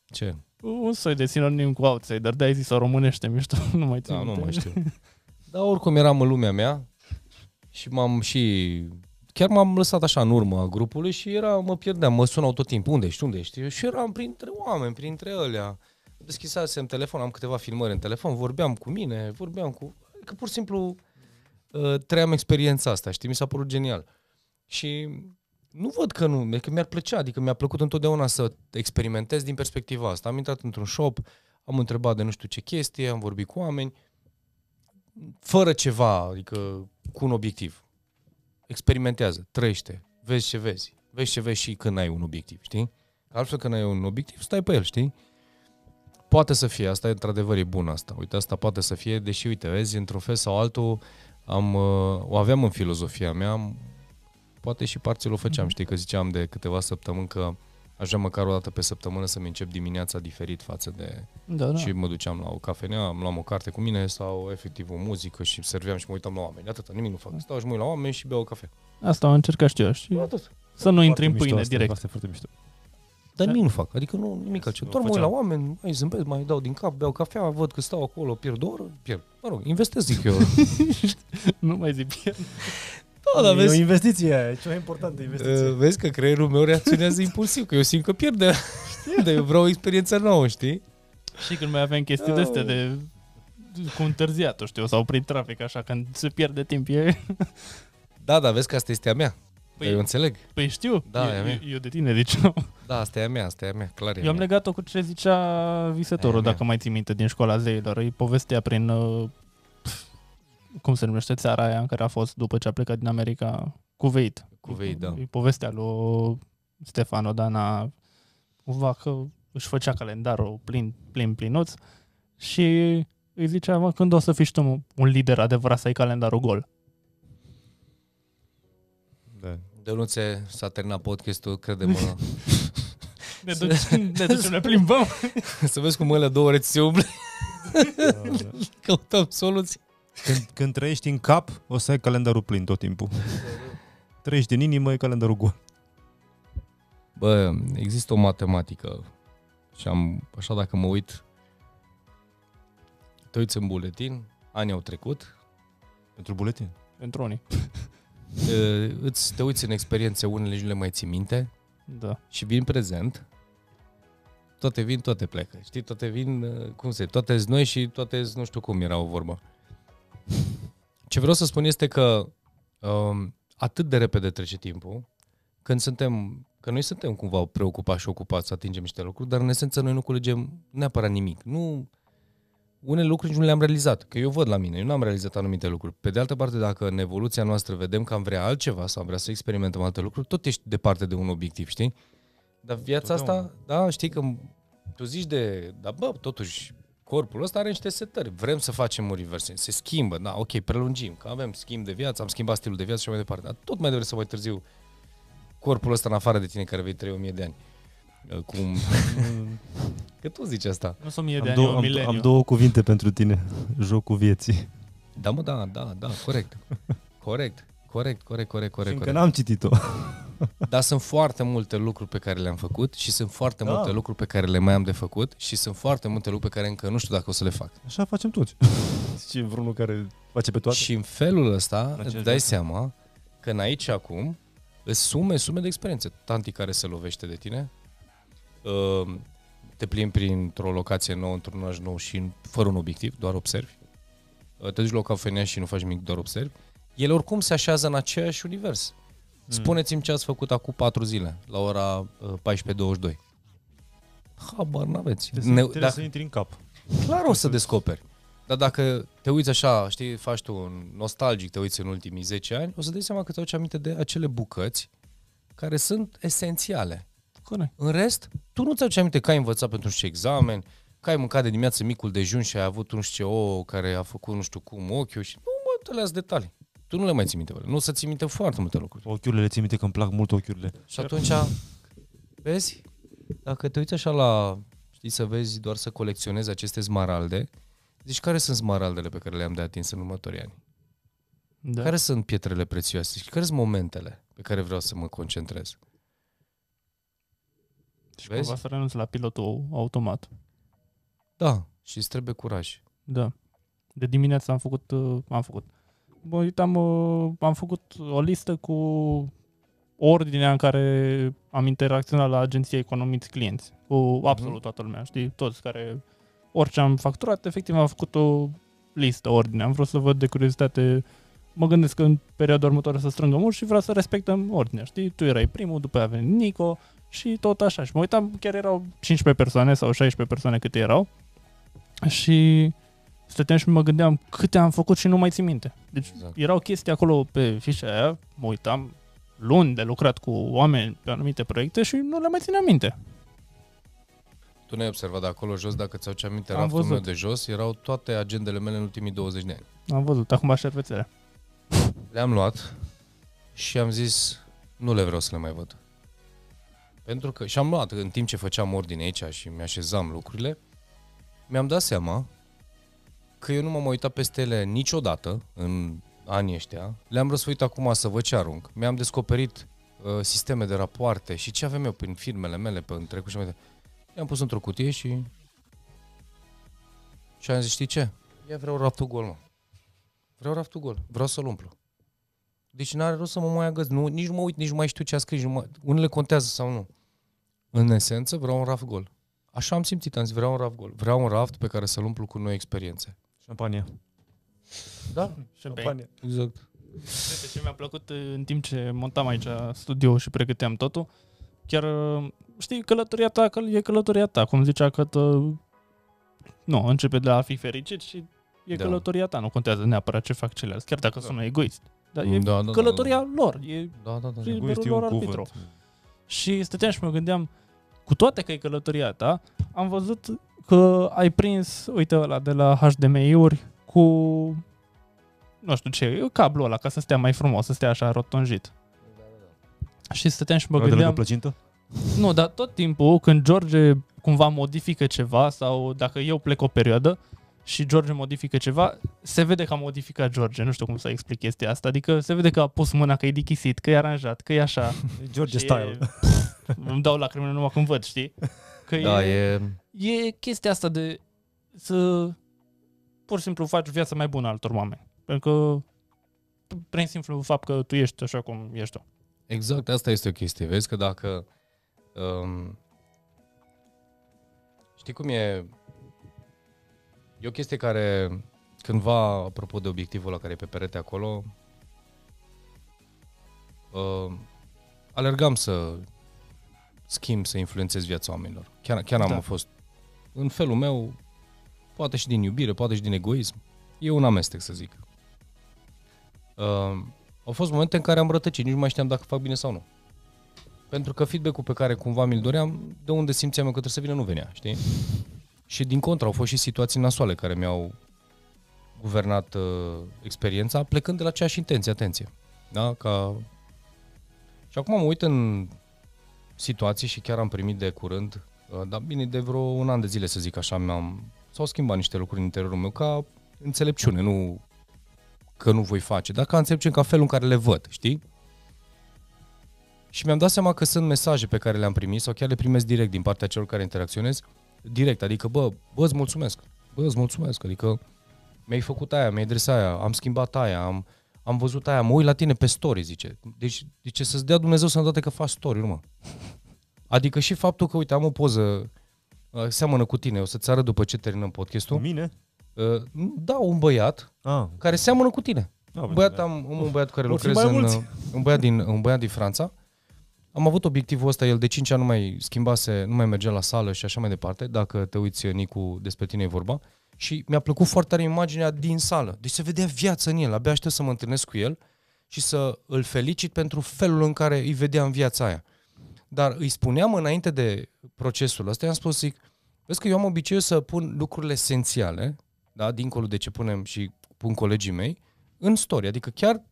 Ce?
Un soi de sinonim cu outsider, de-ai zis-o românește mișto, nu mai țin
Da, nu
minte.
mai știu. Dar oricum eram în lumea mea și m-am și... Chiar m-am lăsat așa în urmă a grupului și era, mă pierdeam, mă sunau tot timpul, unde ești, unde ești? Și eram printre oameni, printre ălea. Deschisasem telefon, am câteva filmări în telefon, vorbeam cu mine, vorbeam cu... Adică pur și simplu uh, trăiam experiența asta, știi, mi s-a părut genial. Și nu văd că nu, că mi-ar plăcea, adică mi-a plăcut întotdeauna să experimentez din perspectiva asta. Am intrat într-un shop, am întrebat de nu știu ce chestie, am vorbit cu oameni, fără ceva, adică cu un obiectiv. Experimentează, trăiește, vezi ce vezi. Vezi ce vezi și când ai un obiectiv, știi? Altfel când ai un obiectiv, stai pe el, știi? Poate să fie, asta e într-adevăr e bun asta. Uite, asta poate să fie, deși, uite, vezi, într-un fel sau altul, am, uh, o aveam în filozofia mea, am- poate și parțial o făceam, știi, că ziceam de câteva săptămâni că aș vrea măcar o dată pe săptămână să-mi încep dimineața diferit față de
Da, da.
da. și mă duceam la o cafenea, îmi luam o carte cu mine sau efectiv o muzică și serveam și mă uitam la oameni. Atâta, nimic nu fac. Stau și mă uit la oameni și beau o cafea.
Asta am încercat și eu. Și
Atât.
să nu intri în
Foarte mișto
pâine
asta,
direct.
Asta e foarte mișto.
Dar
Da.
nimic nu fac. Adică nu, nimic altceva.
o
Doar mă uit la
făceam.
oameni, mai zâmbesc, mai dau din cap, beau cafea, văd că stau acolo, pierd o oră, pierd. Mă rog, investez, zic eu.
nu mai zic bine.
Da, dar
e o
vezi,
investiție aia, e cea mai importantă investiție.
uh, vezi că creierul meu reacționează impulsiv, că eu simt că pierde. Dar eu vreau o experiență nouă, știi?
Și când mai avem chestii de astea de cu întârziat, știu, sau prin trafic, așa, când se pierde timp, e...
Da, da, vezi că asta este a mea.
Păi-
Păi, eu înțeleg.
Păi știu,
Da, e a
eu,
mea.
eu, eu de tine, deci nu.
Da, asta e a mea, asta e a mea, clar e a
Eu am
mea.
legat-o cu ce zicea visetorul,
E, mea.
dacă mai ții minte, din școala zeilor. Îi povestea prin... Uh, pf, cum se numește țara aia în care a fost după ce a plecat din America? Cuveit.
Cuveit, da.
Îi povestea lui Stefano Dana cumva că își făcea calendarul plin, plin, plinuț și îi zicea, mă, când o să fii și tu un lider adevărat să ai calendarul gol?
Da.
Dănuțe, s-a terminat podcastul, crede-mă.
Ne ducem, ne, ducem, ne plimbăm.
să vezi cum ăla două ore ți se umple,
Da, da.
căutăm soluții.
Când, când trăiești în cap, o să ai calendarul plin tot timpul. Trăiești din inimă, e calendarul gol.
Bă, există o matematică și am, așa dacă mă uit, te uiți în buletin, anii au trecut,
Pentru buletin.
Pentru unii.
te, îți, te uiți în experiențe, unele și nu le mai ții minte
Da.
și vin prezent, toate vin, toate plecă. Știi, toate vin, uh, cum se, toate sunt noi și toate sunt nu știu cum era o vorbă. Ce vreau să spun este că um, atât de repede trece timpul, când suntem, că noi suntem cumva preocupați și ocupați să atingem niște lucruri, dar în esență noi nu culegem neapărat nimic. Nu, unele lucruri nici nu le-am realizat, că eu văd la mine, eu nu am realizat anumite lucruri. Pe de altă parte, dacă în evoluția noastră vedem că am vrea altceva sau am vrea să experimentăm alte lucruri, tot ești departe de un obiectiv, știi? Dar viața
Totdeauna.
asta, da, știi că tu zici de, da bă, totuși, corpul ăsta are niște setări. Vrem să facem o reversie. Se schimbă, da, ok, prelungim, că avem schimb de viață, am schimbat stilul de viață și așa mai departe. Dar tot mai devreme sau mai târziu, corpul ăsta în afară de tine care vei trăi 1000 de ani. Uh, Cum... Că tu zici asta.
Nu sunt mie de
Am,
ani,
două,
un
am,
mileniu.
am două cuvinte pentru tine. Jocul vieții.
Da, mă, da, da, da, corect. Corect, corect, corect, corect, corect.
Încă
corect.
n-am citit-o.
Dar sunt foarte multe lucruri pe care le-am făcut și sunt foarte
Da.
multe lucruri pe care le mai am de făcut și sunt foarte multe lucruri pe care încă nu știu dacă o să le fac.
Așa facem toți. Ce vreunul care face pe toate?
Și în felul ăsta
În același
îți dai
loc.
seama că în aici și acum îți sume, sume de experiențe. Tanti care se lovește de tine, uh, te plimbi printr-o locație nouă, într-un oraș nou și fără un obiectiv, doar observi. Uh, Te duci la o cafenea și nu faci nimic, doar observi. Ele oricum se așează în aceeași univers. Spuneți-mi ce ați făcut acum 4 zile, la ora uh, 14.22. Habar n-aveți.
Trebuie,
Ne-
să, trebuie
dacă-
să intri în cap.
Clar o să descoperi. Dar dacă te uiți așa, știi, faci tu un nostalgic, te uiți în ultimii 10 ani, o să dai seama că te aduci aminte de acele bucăți care sunt esențiale.
Corect.
În rest, tu nu ți-aduci aminte că ai învățat pentru nu știu ce examen, că ai mâncat de dimineață micul dejun și ai avut nu știu ce ouă care a făcut nu știu cum ochiul și nu mă, alea detalii. Tu nu le mai ții minte, bă. nu o să ții minte foarte multe lucruri.
Ochiurile le țin minte că îmi plac mult ochiurile.
Și atunci, vezi, dacă te uiți așa la știi, să vezi, doar să colecționezi aceste smaralde. Deci care sunt smaraldele pe care le-am de atins în următorii ani?
Da.
Care sunt pietrele prețioase și care sunt momentele pe care vreau să mă concentrez?
Și
Vezi?
cumva să renunți la pilotul automat.
Da, și îți trebuie curaj.
Da. De dimineață am făcut, uh, am făcut. Bă, uitam, uh, am făcut o listă cu ordinea în care am interacționat la agenția economiți clienți. Cu absolut toată lumea, știi? Toți care, orice am facturat, efectiv am făcut o listă, ordine. Am vrut să văd de curiozitate, mă gândesc că în perioada următoare să strângă mult și vreau să respectăm ordinea, știi? Tu erai primul, după aia a venit Nico și tot așa. Și mă uitam, chiar erau 15 persoane sau 16 persoane câte erau și stăteam și mă gândeam câte am făcut și nu mai țin minte. Deci
Exact.
erau chestii acolo pe fișa aia, mă uitam luni de lucrat cu oameni pe anumite proiecte și nu le mai țineam minte.
Tu ne-ai observat de acolo jos, dacă ți-au ce aminte,
Am
raftul meu
văzut.
de jos, erau toate agendele mele în ultimii 20 de ani.
Am văzut, acum șervețele.
Le-am luat și am zis, nu le vreau să le mai văd. Pentru că, și am luat, în timp ce făceam ordine aici și mi-așezam lucrurile, mi-am dat seama că eu nu m-am mai uitat peste ele niciodată în anii ăștia. Le-am răsfoit acum să văd ce arunc. Mi-am descoperit uh, sisteme de rapoarte și ce avem eu prin firmele mele pe în trecut și mai departe. I-am pus într-o cutie și... Și am zis, știi ce? Ia vreau raftul gol, mă. Vreau raftul gol. Vreau să-l umplu. Deci n-are rost să mă mai agăț. Nu, nici nu mă uit, nici nu mai știu ce a scris. Nu mai... Unele contează sau nu. În esență, vreau un raft gol. Așa am simțit, am zis, vreau un raft gol. Vreau un raft pe care să-l umplu cu noi experiențe.
Șampania.
Da,
Șampanie.
exact.
Uite ce mi-a plăcut uh, în timp ce montam aici studio și pregăteam totul, chiar, uh, știi, călătoria ta, că e călătoria ta, cum zicea că tă, nu, începe de a fi fericit și e
Da.
călătoria ta, nu contează neapărat ce fac ceilalți, chiar dacă
Da.
sună egoist. Dar e
Da, da, da,
călătoria lor, e
Da, da, da.
Și-
da.
Egoist e
liberul
un
lor arbitru.
cuvânt.
Și stăteam și mă gândeam, cu toate că e călătoria ta, am văzut că ai prins, uite ăla, de la HDMI-uri cu, nu știu ce, e cablul ăla, ca să stea mai frumos, să stea așa rotunjit. Și stăteam și mă
Ăla de lângă
gândeam,
plăcintă?
nu, dar tot timpul când George cumva modifică ceva sau dacă eu plec o perioadă și George modifică ceva, se vede că a modificat George, nu știu cum să explic chestia asta, adică se vede că a pus mâna, că e dichisit, că e aranjat, că e așa.
E George
Și
Style.
E, îmi dau lacrimile numai când văd, știi? Că
Da,
e,
e...
e chestia asta de să pur și simplu faci viața mai bună altor oameni. Pentru că prin simplu fapt că tu ești așa cum ești tu.
Exact, asta este o chestie. Vezi că dacă... Um, știi cum e... E o chestie care, cândva, apropo de obiectivul la care e pe perete acolo, uh, alergam să schimb, să influențez viața oamenilor. Chiar, chiar am
Da.
fost, în felul meu, poate și din iubire, poate și din egoism. E un amestec, să zic. Uh, au fost momente în care am rătăcit, nici nu mai știam dacă fac bine sau nu. Pentru că feedback-ul pe care cumva mi-l doream, de unde simțeam eu că trebuie să vină, nu venea, știi? Și din contra, au fost și situații nasoale care mi-au guvernat uh, experiența, plecând de la aceeași intenție, atenție. Da? Ca... Și acum mă uit în situații și chiar am primit de curând, uh, dar bine, de vreo un an de zile, să zic așa, mi-am... s-au schimbat niște lucruri în interiorul meu ca înțelepciune, nu că nu voi face, dar ca înțelepciune ca felul în care le văd, știi? Și mi-am dat seama că sunt mesaje pe care le-am primit sau chiar le primesc direct din partea celor care interacționez, direct, adică bă, bă, îți mulțumesc, bă, îți mulțumesc, adică mi-ai făcut aia, mi-ai adresat aia, am schimbat aia, am, am văzut aia, mă uit la tine pe story, zice. Deci, zice, să-ți dea Dumnezeu sănătate că faci story, urmă. Adică și faptul că, uite, am o poză, uh, seamănă cu tine, o să-ți arăt după ce terminăm
Cu
podcastul.
mine?
Uh, Da, un băiat
Ah,
care seamănă cu tine.
da,
Un băiat, am, am un băiat care
Vor fi
lucrez
mai
în,
mulți.
uh, un băiat, din, un băiat din Franța. Am avut obiectivul ăsta, el de 5 ani nu mai schimbase, nu mai mergea la sală și așa mai departe, dacă te uiți, Nicu, despre tine e vorba. Și mi-a plăcut foarte tare imaginea din sală. Deci se vedea viață în el. Abia aștept să mă întâlnesc cu el și să îl felicit pentru felul în care îi vedea în viața aia. Dar îi spuneam înainte de procesul ăsta, i-am spus, zic, vezi că eu am obiceiul să pun lucrurile esențiale, da, dincolo de ce punem și pun colegii mei, în story. Adică chiar,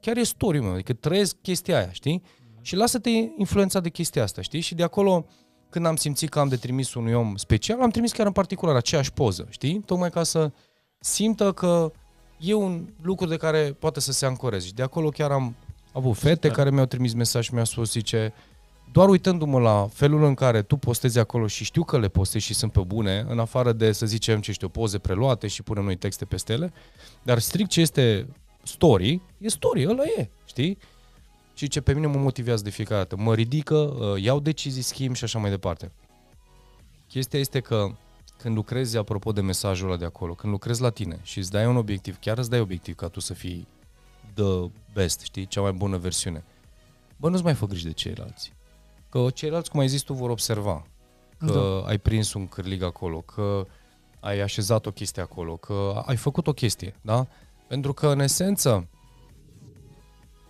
chiar e story meu, adică trăiesc chestia aia, știi? Și lasă-te influența de chestia asta, știi? Și de acolo, când am simțit că am de trimis unui om special, am trimis chiar în particular aceeași poză, știi? Tocmai ca să simtă că e un lucru de care poate să se ancoreze. Și de acolo chiar am avut fete
Super.
care mi-au trimis mesaj și mi-au spus, zice, doar uitându-mă la felul în care tu postezi acolo și știu că le postezi și sunt pe bune, în afară de, să zicem, ce știu, poze preluate și punem noi texte peste ele, dar strict ce este story, e story, ăla e, știi? Și ce pe mine mă motivează de fiecare dată. Mă ridică, uh, iau decizii, schimb și așa mai departe. Chestia este că când lucrezi, apropo de mesajul ăla de acolo, când lucrezi la tine și îți dai un obiectiv, chiar îți dai obiectiv ca tu să fii the best, știi, cea mai bună versiune, bă, nu-ți mai fă griji de ceilalți. Că ceilalți, cum ai zis tu, vor observa că da. ai prins un cârlig acolo, că ai așezat o chestie acolo, că ai făcut o chestie, da? Pentru că, în esență,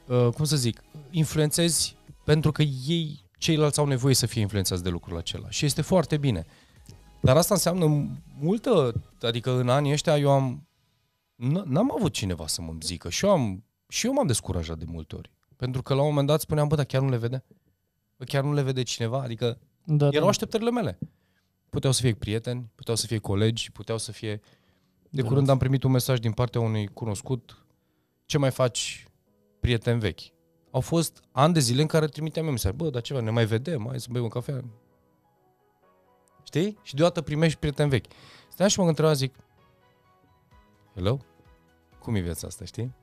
uh, cum să zic, influențezi pentru că ei, ceilalți au nevoie să fie influențați de lucrul acela. Și este foarte bine. Dar asta înseamnă multă, adică în anii ăștia eu am, n- n-am avut cineva să mă zică și eu, am, și eu m-am descurajat de multe ori. Pentru că la un moment dat spuneam, bă, dar chiar nu le vede? Bă, chiar nu le vede cineva? Adică
Da,
erau
da.
așteptările mele. Puteau să fie prieteni, puteau să fie colegi, puteau să fie... De
Da.
curând am primit un mesaj din partea unui cunoscut, ce mai faci prieteni vechi? Au fost ani de zile în care trimiteam eu mesaj, bă, dar ceva, ne mai vedem, hai să bem o cafea. Știi? Și deodată primești prieteni vechi. Stai și mă întrebam, zic, hello? Cum e viața asta, știi?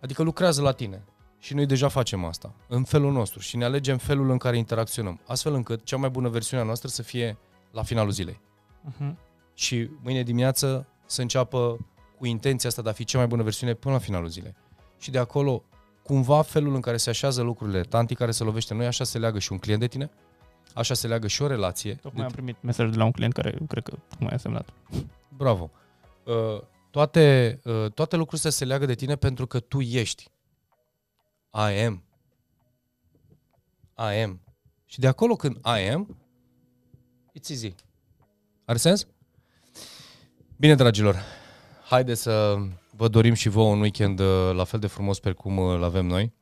Adică lucrează la tine și noi deja facem asta, în felul nostru și ne alegem felul în care interacționăm, astfel încât cea mai bună versiune a noastră să fie la finalul zilei.
Mhm.
Și mâine dimineață să înceapă cu intenția asta de a fi cea mai bună versiune până la finalul zilei. Și de acolo, cumva felul în care se așează lucrurile, tanti care se lovește noi, așa se leagă și un client de tine, așa se leagă și o relație.
Tocmai am primit mesaj de la un client care cred că tocmai a semnat.
Bravo. Uh, toate, uh, toate lucrurile astea se leagă de tine pentru că tu ești. I am. I am. Și de acolo când I am, it's easy. Are sens? Bine, dragilor, haideți să vă dorim și vouă un weekend uh, la fel de frumos pe cum uh, îl avem noi.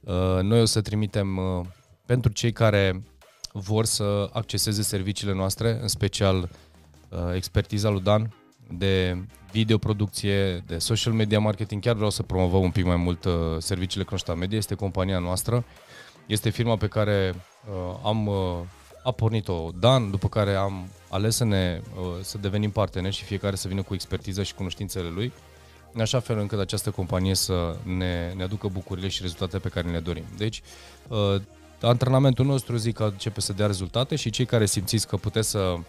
Uh, Noi o să trimitem uh, pentru cei care vor să acceseze serviciile noastre, în special uh, expertiza lui Dan de videoproducție, de social media marketing. Chiar vreau să promovăm un pic mai mult uh, serviciile Croșta Media. Este compania noastră. Este firma pe care uh, am uh, a pornit-o Dan, după care am ales să ne uh, să devenim parteneri și fiecare să vină cu expertiza și cunoștințele lui, în așa fel încât această companie să ne, ne aducă bucurile și rezultatele pe care ne dorim. Deci, uh, antrenamentul nostru zic că începe să dea rezultate și cei care simțiți că puteți să uh,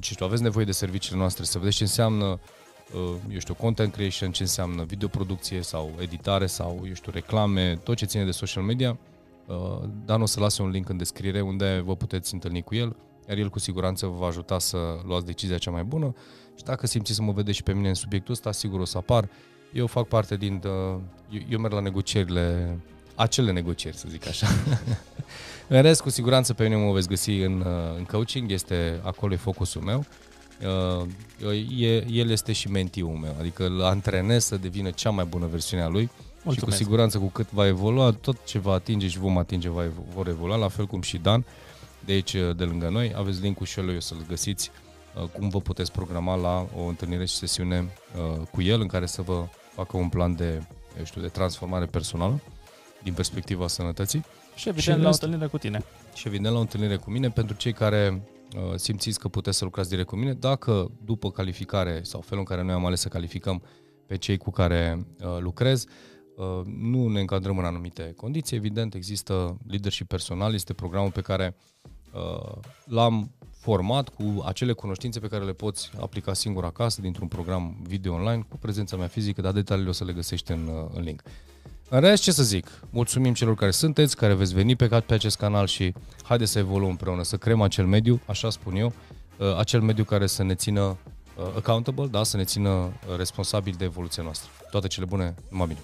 ce știu, aveți nevoie de serviciile noastre, să vedeți ce înseamnă uh, eu știu, content creation, ce înseamnă videoproducție sau editare sau, eu știu, reclame, tot ce ține de social media, uh, Dan o să lase un link în descriere unde vă puteți întâlni cu el, iar el cu siguranță vă va ajuta să luați decizia cea mai bună și dacă simțiți să mă vedeți și pe mine în subiectul ăsta, sigur o să apar. Eu fac parte din, uh, eu, eu merg la negocierile, acele negocieri, să zic așa. în rest, cu siguranță pe mine mă veți găsi în, uh, în coaching, este acolo e focusul meu. Uh, e, el este și mentiul meu, adică îl antrenez să devină cea mai bună versiune a lui și cu
Mulțumesc.
siguranță cu cât va evolua, tot ce va atinge și vom atinge va evo- vor evolua, la fel cum și Dan, de aici de lângă noi. Aveți linkul și lui, o să-l găsiți uh, cum vă puteți programa la o întâlnire și sesiune uh, cu el în care să vă facă un plan de, eu știu, de transformare personală din perspectiva sănătății
Și evident
Și în
la o
rest-
întâlnire cu tine.
și evident la o întâlnire cu mine pentru cei care uh, simțiți că puteți să lucrați direct cu mine, dacă după calificare sau felul în care noi am ales să calificăm pe cei cu care uh, lucrez, uh, nu ne încadrăm în anumite condiții, evident există leadership personal, este programul pe care uh, l-am format cu acele cunoștințe pe care le poți aplica singur acasă dintr-un program video online cu prezența mea fizică, dar detaliile o să le găsești în, uh, în link. În rest, ce să zic, mulțumim celor care sunteți, care veți veni pe, pe acest canal și haideți să evoluăm împreună, să creăm acel mediu, așa spun eu, uh, acel mediu care să ne țină uh, accountable, da, să ne țină uh, responsabili de evoluția noastră. Toate cele bune, numai bine!